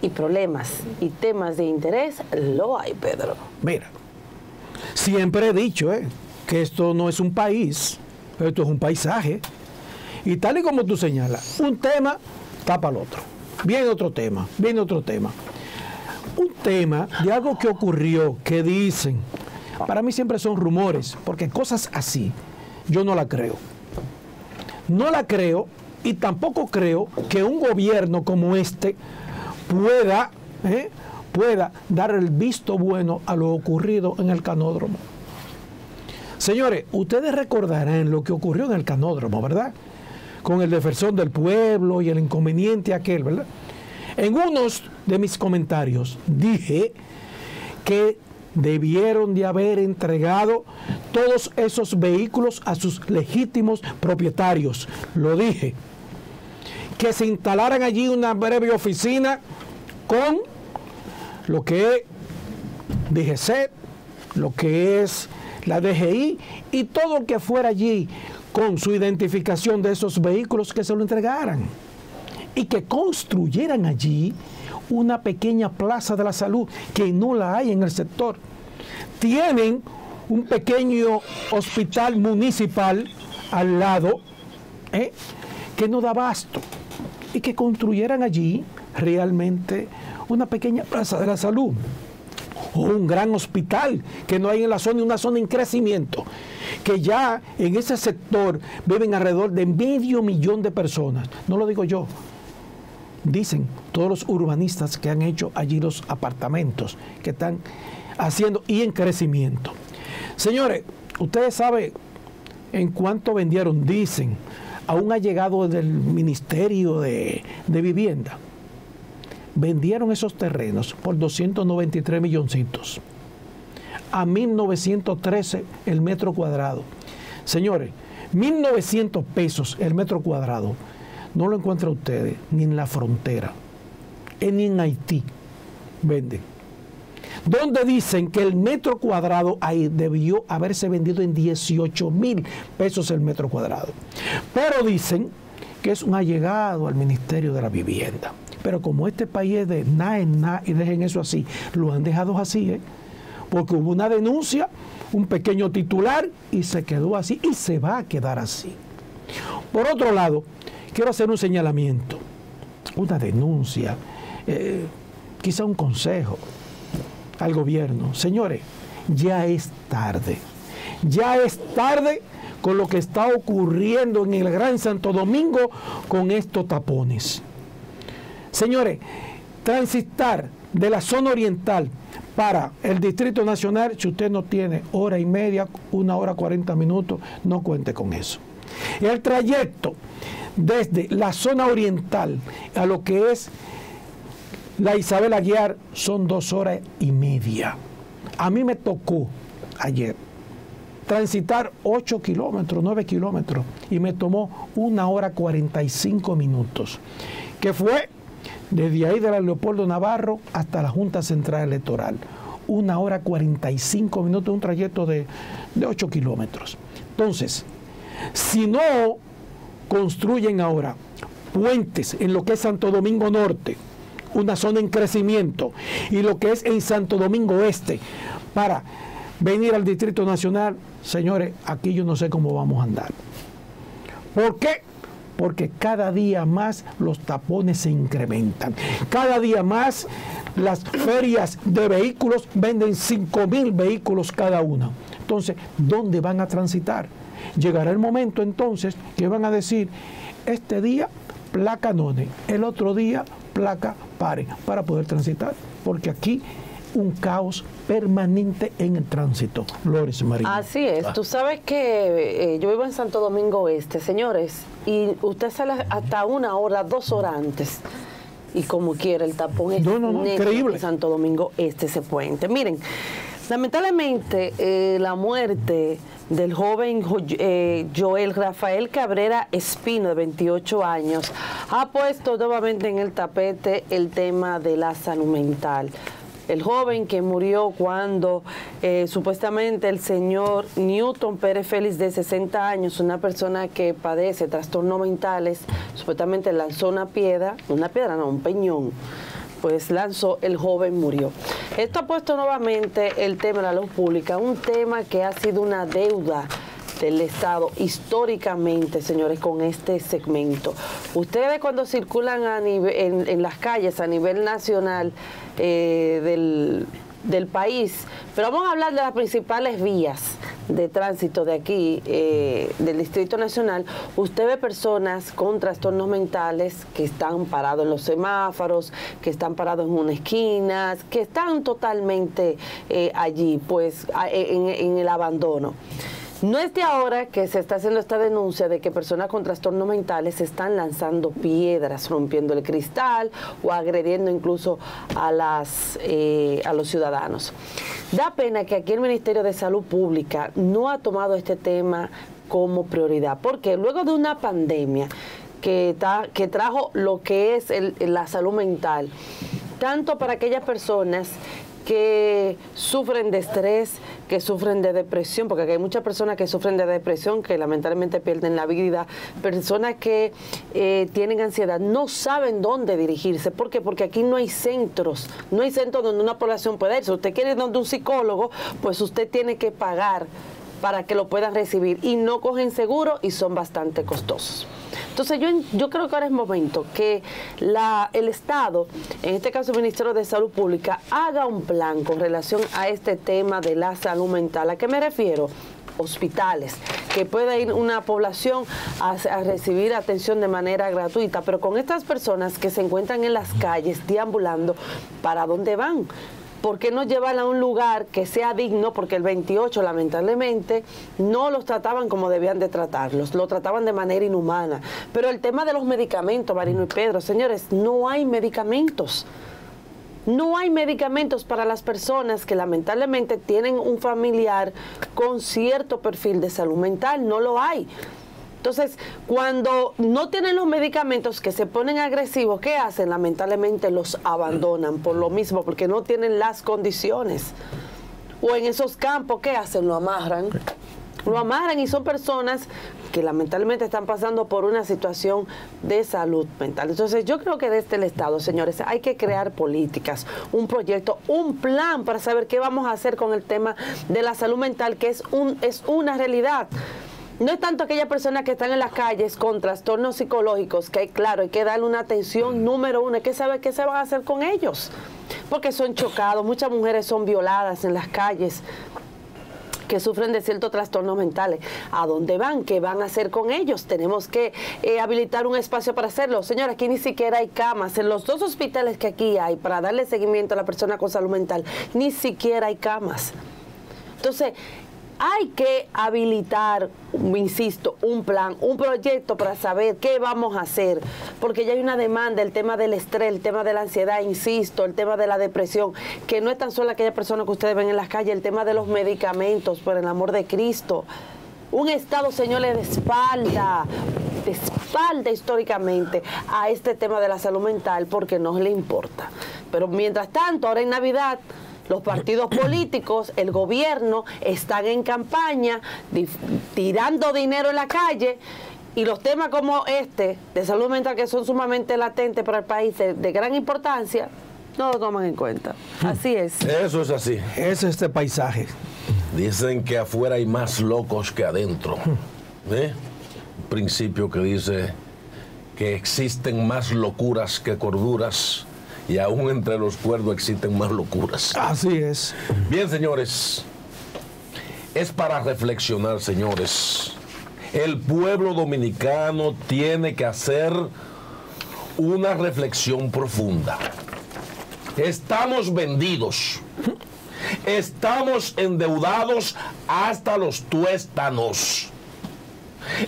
y problemas y temas de interés, lo hay, Pedro. Mira, siempre he dicho eh, que esto no es un país, esto es un paisaje. Y tal y como tú señalas, un tema tapa al otro. Viene otro tema, viene otro tema. Un tema de algo que ocurrió, que dicen, para mí siempre son rumores, porque cosas así yo no la creo. No la creo y tampoco creo que un gobierno como este pueda, ¿eh? Pueda dar el visto bueno a lo ocurrido en el canódromo. Señores, ustedes recordarán lo que ocurrió en el canódromo, ¿verdad? Con el defensor del pueblo y el inconveniente aquel, ¿verdad? En unos de mis comentarios dije que debieron de haber entregado todos esos vehículos a sus legítimos propietarios. Lo dije. Que se instalaran allí una breve oficina con lo que es DGC, lo que es la DGI y todo lo que fuera allí con su identificación de esos vehículos que se lo entregaran y que construyeran allí una pequeña plaza de la salud que no la hay en el sector. Tienen un pequeño hospital municipal al lado ¿eh? que no da abasto y que construyeran allí realmente una pequeña plaza de la salud o un gran hospital que no hay en la zona, una zona en crecimiento, que ya en ese sector viven alrededor de medio millón de personas. No lo digo yo, dicen todos los urbanistas que han hecho allí los apartamentos que están haciendo y en crecimiento. Señores, ustedes saben en cuánto vendieron, dicen, a un allegado del Ministerio de, de Vivienda. Vendieron esos terrenos por 293 milloncitos. A 1913 el metro cuadrado. Señores, 1900 pesos el metro cuadrado. No lo encuentran ustedes ni en la frontera, eh, ni en Haití. Venden. Donde dicen que el metro cuadrado ahí debió haberse vendido en 18 mil pesos el metro cuadrado. Pero dicen que es un allegado al Ministerio de la Vivienda. Pero como este país es de nada en nada y dejen eso así, lo han dejado así, ¿eh? porque hubo una denuncia, un pequeño titular y se quedó así y se va a quedar así. Por otro lado, quiero hacer un señalamiento, una denuncia, eh, quizá un consejo al gobierno. Señores, ya es tarde. Ya es tarde con lo que está ocurriendo en el Gran Santo Domingo con estos tapones. Señores, transitar de la zona oriental para el Distrito Nacional, si usted no tiene hora y media, una hora cuarenta minutos, no cuente con eso. El trayecto desde la zona oriental a lo que es la Isabel Aguiar son dos horas y media. A mí me tocó ayer transitar 8 kilómetros, 9 kilómetros, y me tomó una hora 45 minutos, que fue desde ahí de la Leopoldo Navarro hasta la Junta Central Electoral. Una hora 45 minutos, un trayecto de, de 8 kilómetros. Entonces, si no construyen ahora puentes en lo que es Santo Domingo Norte, una zona en crecimiento, y lo que es en Santo Domingo Este, para venir al Distrito Nacional, señores, aquí yo no sé cómo vamos a andar. ¿Por qué? Porque cada día más los tapones se incrementan. Cada día más las ferias de vehículos venden 5 mil vehículos cada una. Entonces, ¿dónde van a transitar? Llegará el momento entonces que van a decir, este día placa none, el otro día placa pare, para poder transitar. Porque aquí un caos permanente en el tránsito. Lores María. Así es. Tú sabes que eh, yo vivo en Santo Domingo Este, señores, y usted sale hasta una hora, dos horas antes. Y como quiera, el tapón es No, no, no, neto increíble. en Santo Domingo Este, ese puente. Miren, lamentablemente eh, la muerte del joven Jo- eh, Joel Rafael Cabrera Espino, de 28 años, ha puesto nuevamente en el tapete el tema de la salud mental. El joven que murió cuando eh, supuestamente el señor Newton Pérez Félix, de 60 años, una persona que padece trastornos mentales, supuestamente lanzó una piedra, una piedra no, un peñón, pues lanzó, el joven murió. Esto ha puesto nuevamente el tema de la luz pública, un tema que ha sido una deuda del Estado históricamente, señores, con este segmento. Ustedes cuando circulan en, las calles a nivel nacional eh, del, país, pero vamos a hablar de las principales vías de tránsito de aquí, eh, del Distrito Nacional, usted ve personas con trastornos mentales que están parados en los semáforos, que están parados en una esquina, que están totalmente eh, allí, pues en el abandono. No es de ahora que se está haciendo esta denuncia de que personas con trastornos mentales están lanzando piedras, rompiendo el cristal o agrediendo incluso a, las, eh, a los ciudadanos. Da pena que aquí el Ministerio de Salud Pública no ha tomado este tema como prioridad, porque luego de una pandemia que, ta- que trajo lo que es la salud mental, tanto para aquellas personas que sufren de estrés, que sufren de depresión, porque hay muchas personas que sufren de depresión, que lamentablemente pierden la vida, personas que eh, tienen ansiedad, no saben dónde dirigirse. ¿Por qué? Porque aquí no hay centros, no hay centros donde una población pueda ir. Si usted quiere ir donde un psicólogo, pues usted tiene que pagar para que lo puedan recibir y no cogen seguro y son bastante costosos. Entonces yo, yo creo que ahora es momento que el Estado, en este caso el Ministerio de Salud Pública, haga un plan con relación a este tema de la salud mental. ¿A qué me refiero? hospitales, que pueda ir una población a, a recibir atención de manera gratuita, pero con estas personas que se encuentran en las calles deambulando, ¿para dónde van? ¿Por qué no llevarla a un lugar que sea digno? Porque el 28, lamentablemente, no los trataban como debían de tratarlos, lo trataban de manera inhumana. Pero el tema de los medicamentos, Marino y Pedro, señores, no hay medicamentos. No hay medicamentos para las personas que lamentablemente tienen un familiar con cierto perfil de salud mental, no lo hay. Entonces, cuando no tienen los medicamentos que se ponen agresivos, ¿qué hacen? Lamentablemente los abandonan por lo mismo, porque no tienen las condiciones. O en esos campos, ¿qué hacen? Lo amarran. Lo amarran y son personas que lamentablemente están pasando por una situación de salud mental. Entonces yo creo que desde el Estado, señores, hay que crear políticas, un proyecto, un plan para saber qué vamos a hacer con el tema de la salud mental, que es, un, es una realidad. No es tanto aquellas personas que están en las calles con trastornos psicológicos, que hay, claro, hay que darle una atención número uno, hay que saber qué se van a hacer con ellos, porque son chocados, muchas mujeres son violadas en las calles que sufren de ciertos trastornos mentales. ¿A dónde van? ¿Qué van a hacer con ellos? Tenemos que eh, habilitar un espacio para hacerlo. Señora, aquí ni siquiera hay camas. En los dos hospitales que aquí hay para darle seguimiento a la persona con salud mental, ni siquiera hay camas. Entonces, hay que habilitar, insisto, un plan, un proyecto para saber qué vamos a hacer, porque ya hay una demanda, el tema del estrés, el tema de la ansiedad, insisto, el tema de la depresión, que no es tan solo aquella persona que ustedes ven en las calles, el tema de los medicamentos, por el amor de Cristo. Un Estado, señores, de espalda, de espalda históricamente a este tema de la salud mental porque no le importa. Pero mientras tanto, ahora en Navidad, los partidos políticos, el gobierno, están en campaña, tirando dinero en la calle y los temas como este de salud mental que son sumamente latentes para el país de, de gran importancia, no lo toman en cuenta. Así es. Eso es así. Es este paisaje. Dicen que afuera hay más locos que adentro. ¿Eh? Un principio que dice que existen más locuras que corduras y aún entre los cuerdos existen más locuras. Así es. Bien, señores, es para reflexionar, señores. El pueblo dominicano tiene que hacer una reflexión profunda. Estamos vendidos. Estamos endeudados hasta los tuéstanos.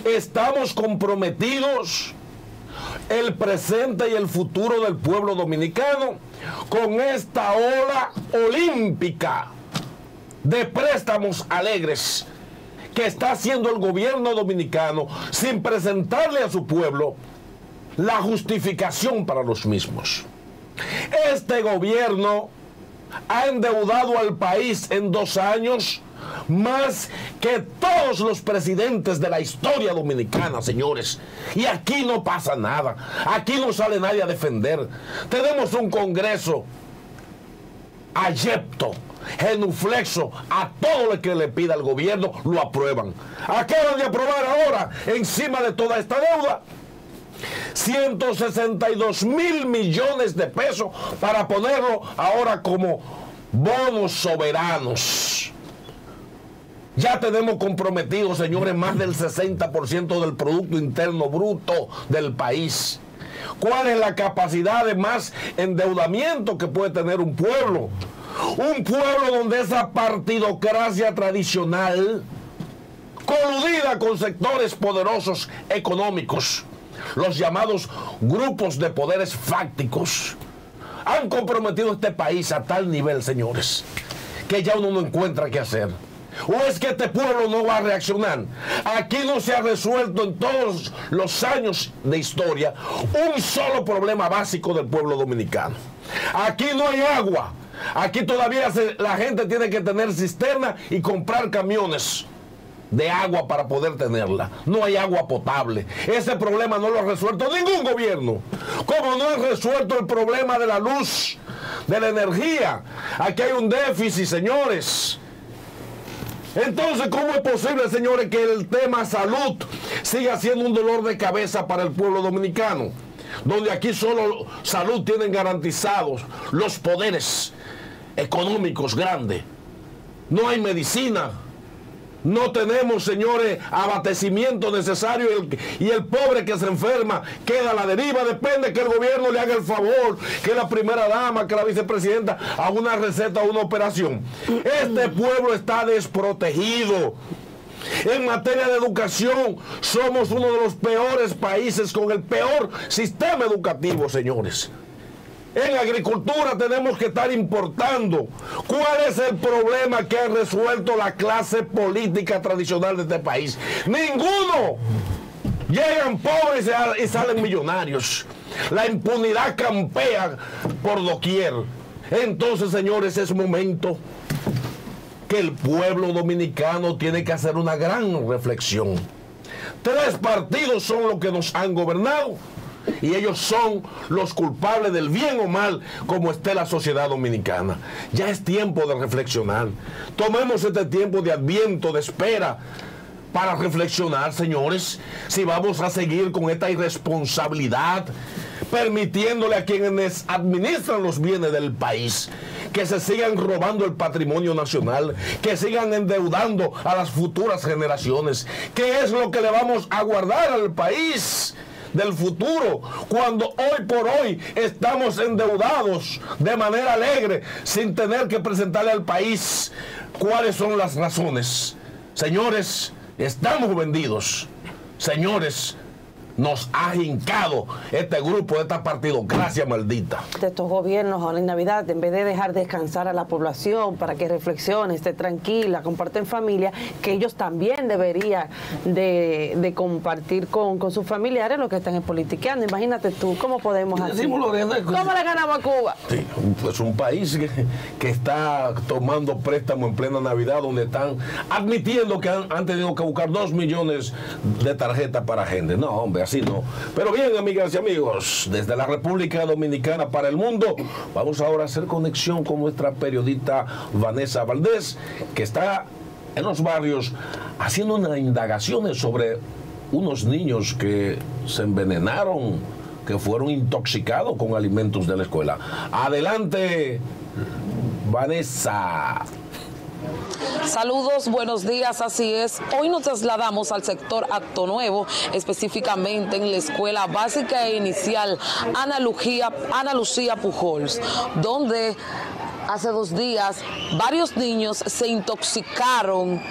Estamos comprometidos el presente y el futuro del pueblo dominicano con esta ola olímpica de préstamos alegres que está haciendo el gobierno dominicano sin presentarle a su pueblo la justificación para los mismos. Este gobierno ha endeudado al país en dos años más que todos los presidentes de la historia dominicana, señores. Y aquí no pasa nada. Aquí no sale nadie a defender. Tenemos un Congreso ayepto, genuflexo, a todo lo que le pida al gobierno lo aprueban. Acaban de aprobar ahora, encima de toda esta deuda, 162 mil millones de pesos para ponerlo ahora como bonos soberanos. Ya tenemos comprometidos, señores, más del 60% del Producto Interno Bruto del país. ¿Cuál es la capacidad de más endeudamiento que puede tener un pueblo? Un pueblo donde esa partidocracia tradicional, coludida con sectores poderosos económicos, los llamados grupos de poderes fácticos, han comprometido este país a tal nivel, señores, que ya uno no encuentra qué hacer. ¿O es que este pueblo no va a reaccionar? Aquí no se ha resuelto en todos los años de historia un solo problema básico del pueblo dominicano. Aquí no hay agua. Aquí todavía la gente tiene que tener cisterna y comprar camiones de agua para poder tenerla. No hay agua potable. Ese problema no lo ha resuelto ningún gobierno. Como no ha resuelto el problema de la luz, de la energía. Aquí hay un déficit, señores. Entonces, ¿cómo es posible, señores, que el tema salud siga siendo un dolor de cabeza para el pueblo dominicano? Donde aquí solo salud tienen garantizados los poderes económicos grandes. No hay medicina, no tenemos, señores, abastecimiento necesario y el, pobre que se enferma queda a la deriva. Depende que el gobierno le haga el favor, que la primera dama, que la vicepresidenta haga una receta o una operación. Este pueblo está desprotegido. En materia de educación, somos uno de los peores países con el peor sistema educativo, señores. En agricultura tenemos que estar importando. ¿Cuál es el problema que ha resuelto la clase política tradicional de este país? Ninguno. Llegan pobres y salen millonarios. La impunidad campea por doquier. Entonces, señores, es momento que el pueblo dominicano tiene que hacer una gran reflexión. Tres partidos son los que nos han gobernado y ellos son los culpables del bien o mal como esté la sociedad dominicana. Ya es tiempo de reflexionar. Tomemos este tiempo de adviento, de espera para reflexionar, señores, si vamos a seguir con esta irresponsabilidad, permitiéndole a quienes administran los bienes del país que se sigan robando el patrimonio nacional, que sigan endeudando a las futuras generaciones. ¿Qué es lo que le vamos a guardar al país? Del futuro, cuando hoy por hoy estamos endeudados de manera alegre, sin tener que presentarle al país cuáles son las razones Señores, estamos vendidos. Señores, nos ha hincado este grupo, esta partidocracia maldita. De estos gobiernos ahora en Navidad, en vez de dejar descansar a la población para que reflexione, esté tranquila, comparte en familia, que ellos también deberían de, de compartir con, con, sus familiares lo que están politiqueando. Imagínate tú, ¿cómo podemos hacer? ¿Cómo le ganamos a Cuba? Sí, es pues un país que, que, está tomando préstamo en plena Navidad, donde están admitiendo que han, han tenido que buscar dos millones de tarjetas para gente. No, hombre, así no. Pero bien, amigas y amigos, desde la República Dominicana para el mundo, vamos ahora a hacer conexión con nuestra periodista Vanessa Valdés, que está en los barrios haciendo unas indagaciones sobre unos niños que se envenenaron, que fueron intoxicados con alimentos de la escuela. Adelante, Vanessa. Saludos, buenos días, así es. Hoy nos trasladamos al sector Acto Nuevo, específicamente en la Escuela Básica e Inicial Ana Lucía, Ana Lucía Pujols, donde hace dos días varios niños se intoxicaron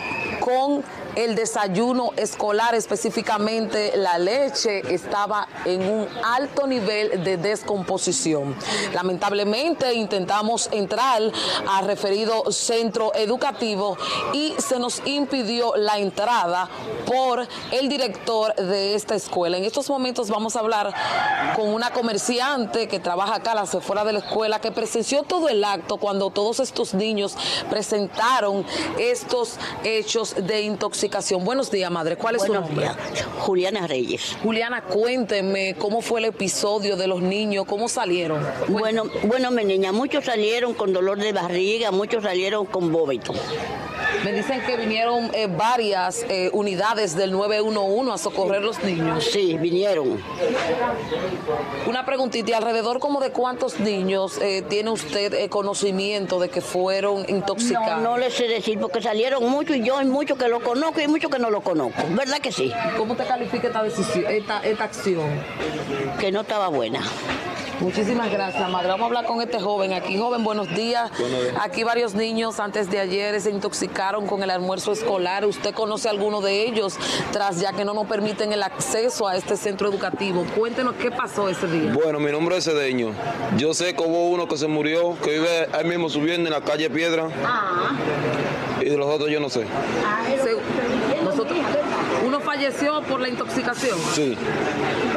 con el desayuno escolar, específicamente la leche, estaba en un alto nivel de descomposición. Lamentablemente intentamos entrar al referido centro educativo y se nos impidió la entrada por el director de esta escuela. En estos momentos vamos a hablar con una comerciante que trabaja acá a las afueras de la escuela que presenció todo el acto cuando todos estos niños presentaron estos hechos de intoxicación Buenos días, madre. ¿Cuál es su nombre? Juliana Reyes. Juliana, cuénteme cómo fue el episodio de los niños, cómo salieron. Bueno, bueno, mi niña, muchos salieron con dolor de barriga, muchos salieron con vómito. Me dicen que vinieron eh, varias eh, unidades del 911 a socorrer los niños. Sí, vinieron. Una preguntita, ¿alrededor como de cuántos niños eh, tiene usted conocimiento de que fueron intoxicados? No, no le sé decir porque salieron muchos y yo hay muchos que lo conozco y hay muchos que no lo conozco. ¿Verdad que sí? ¿Cómo te califica esta, decisión, esta, esta acción? Que no estaba buena. Muchísimas gracias, madre. Vamos a hablar con este joven aquí. Joven, buenos días. Aquí varios niños antes de ayer se intoxicaron con el almuerzo escolar. ¿Usted conoce a alguno de ellos tras ya que no nos permiten el acceso a este centro educativo? Cuéntenos qué pasó ese día. Bueno, mi nombre es Cedeño. Yo sé que hubo uno que se murió, que vive ahí mismo subiendo en la calle Piedra. Ah. Y de los otros yo no sé. Nosotros, uno falleció por la intoxicación. Sí.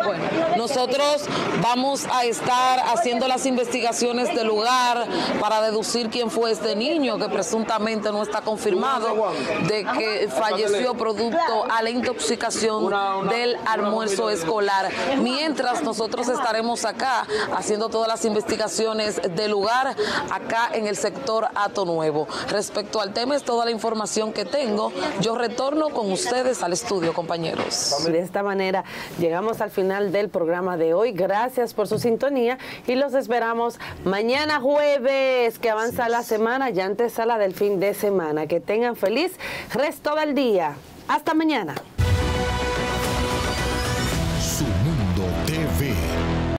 Bueno, nosotros vamos a estar haciendo las investigaciones del lugar para deducir quién fue este niño que presuntamente no está confirmado de que falleció producto a la intoxicación del almuerzo escolar. Mientras nosotros estaremos acá haciendo todas las investigaciones del lugar acá en el sector Ato Nuevo. Respecto al tema es toda la información que tengo. Yo retorno con ustedes al estudio, compañeros. De esta manera llegamos al final del programa de hoy. Gracias por su sintonía y los esperamos mañana jueves, que avanza la semana, ya antesala del fin de semana. Que tengan feliz resto del día. Hasta mañana.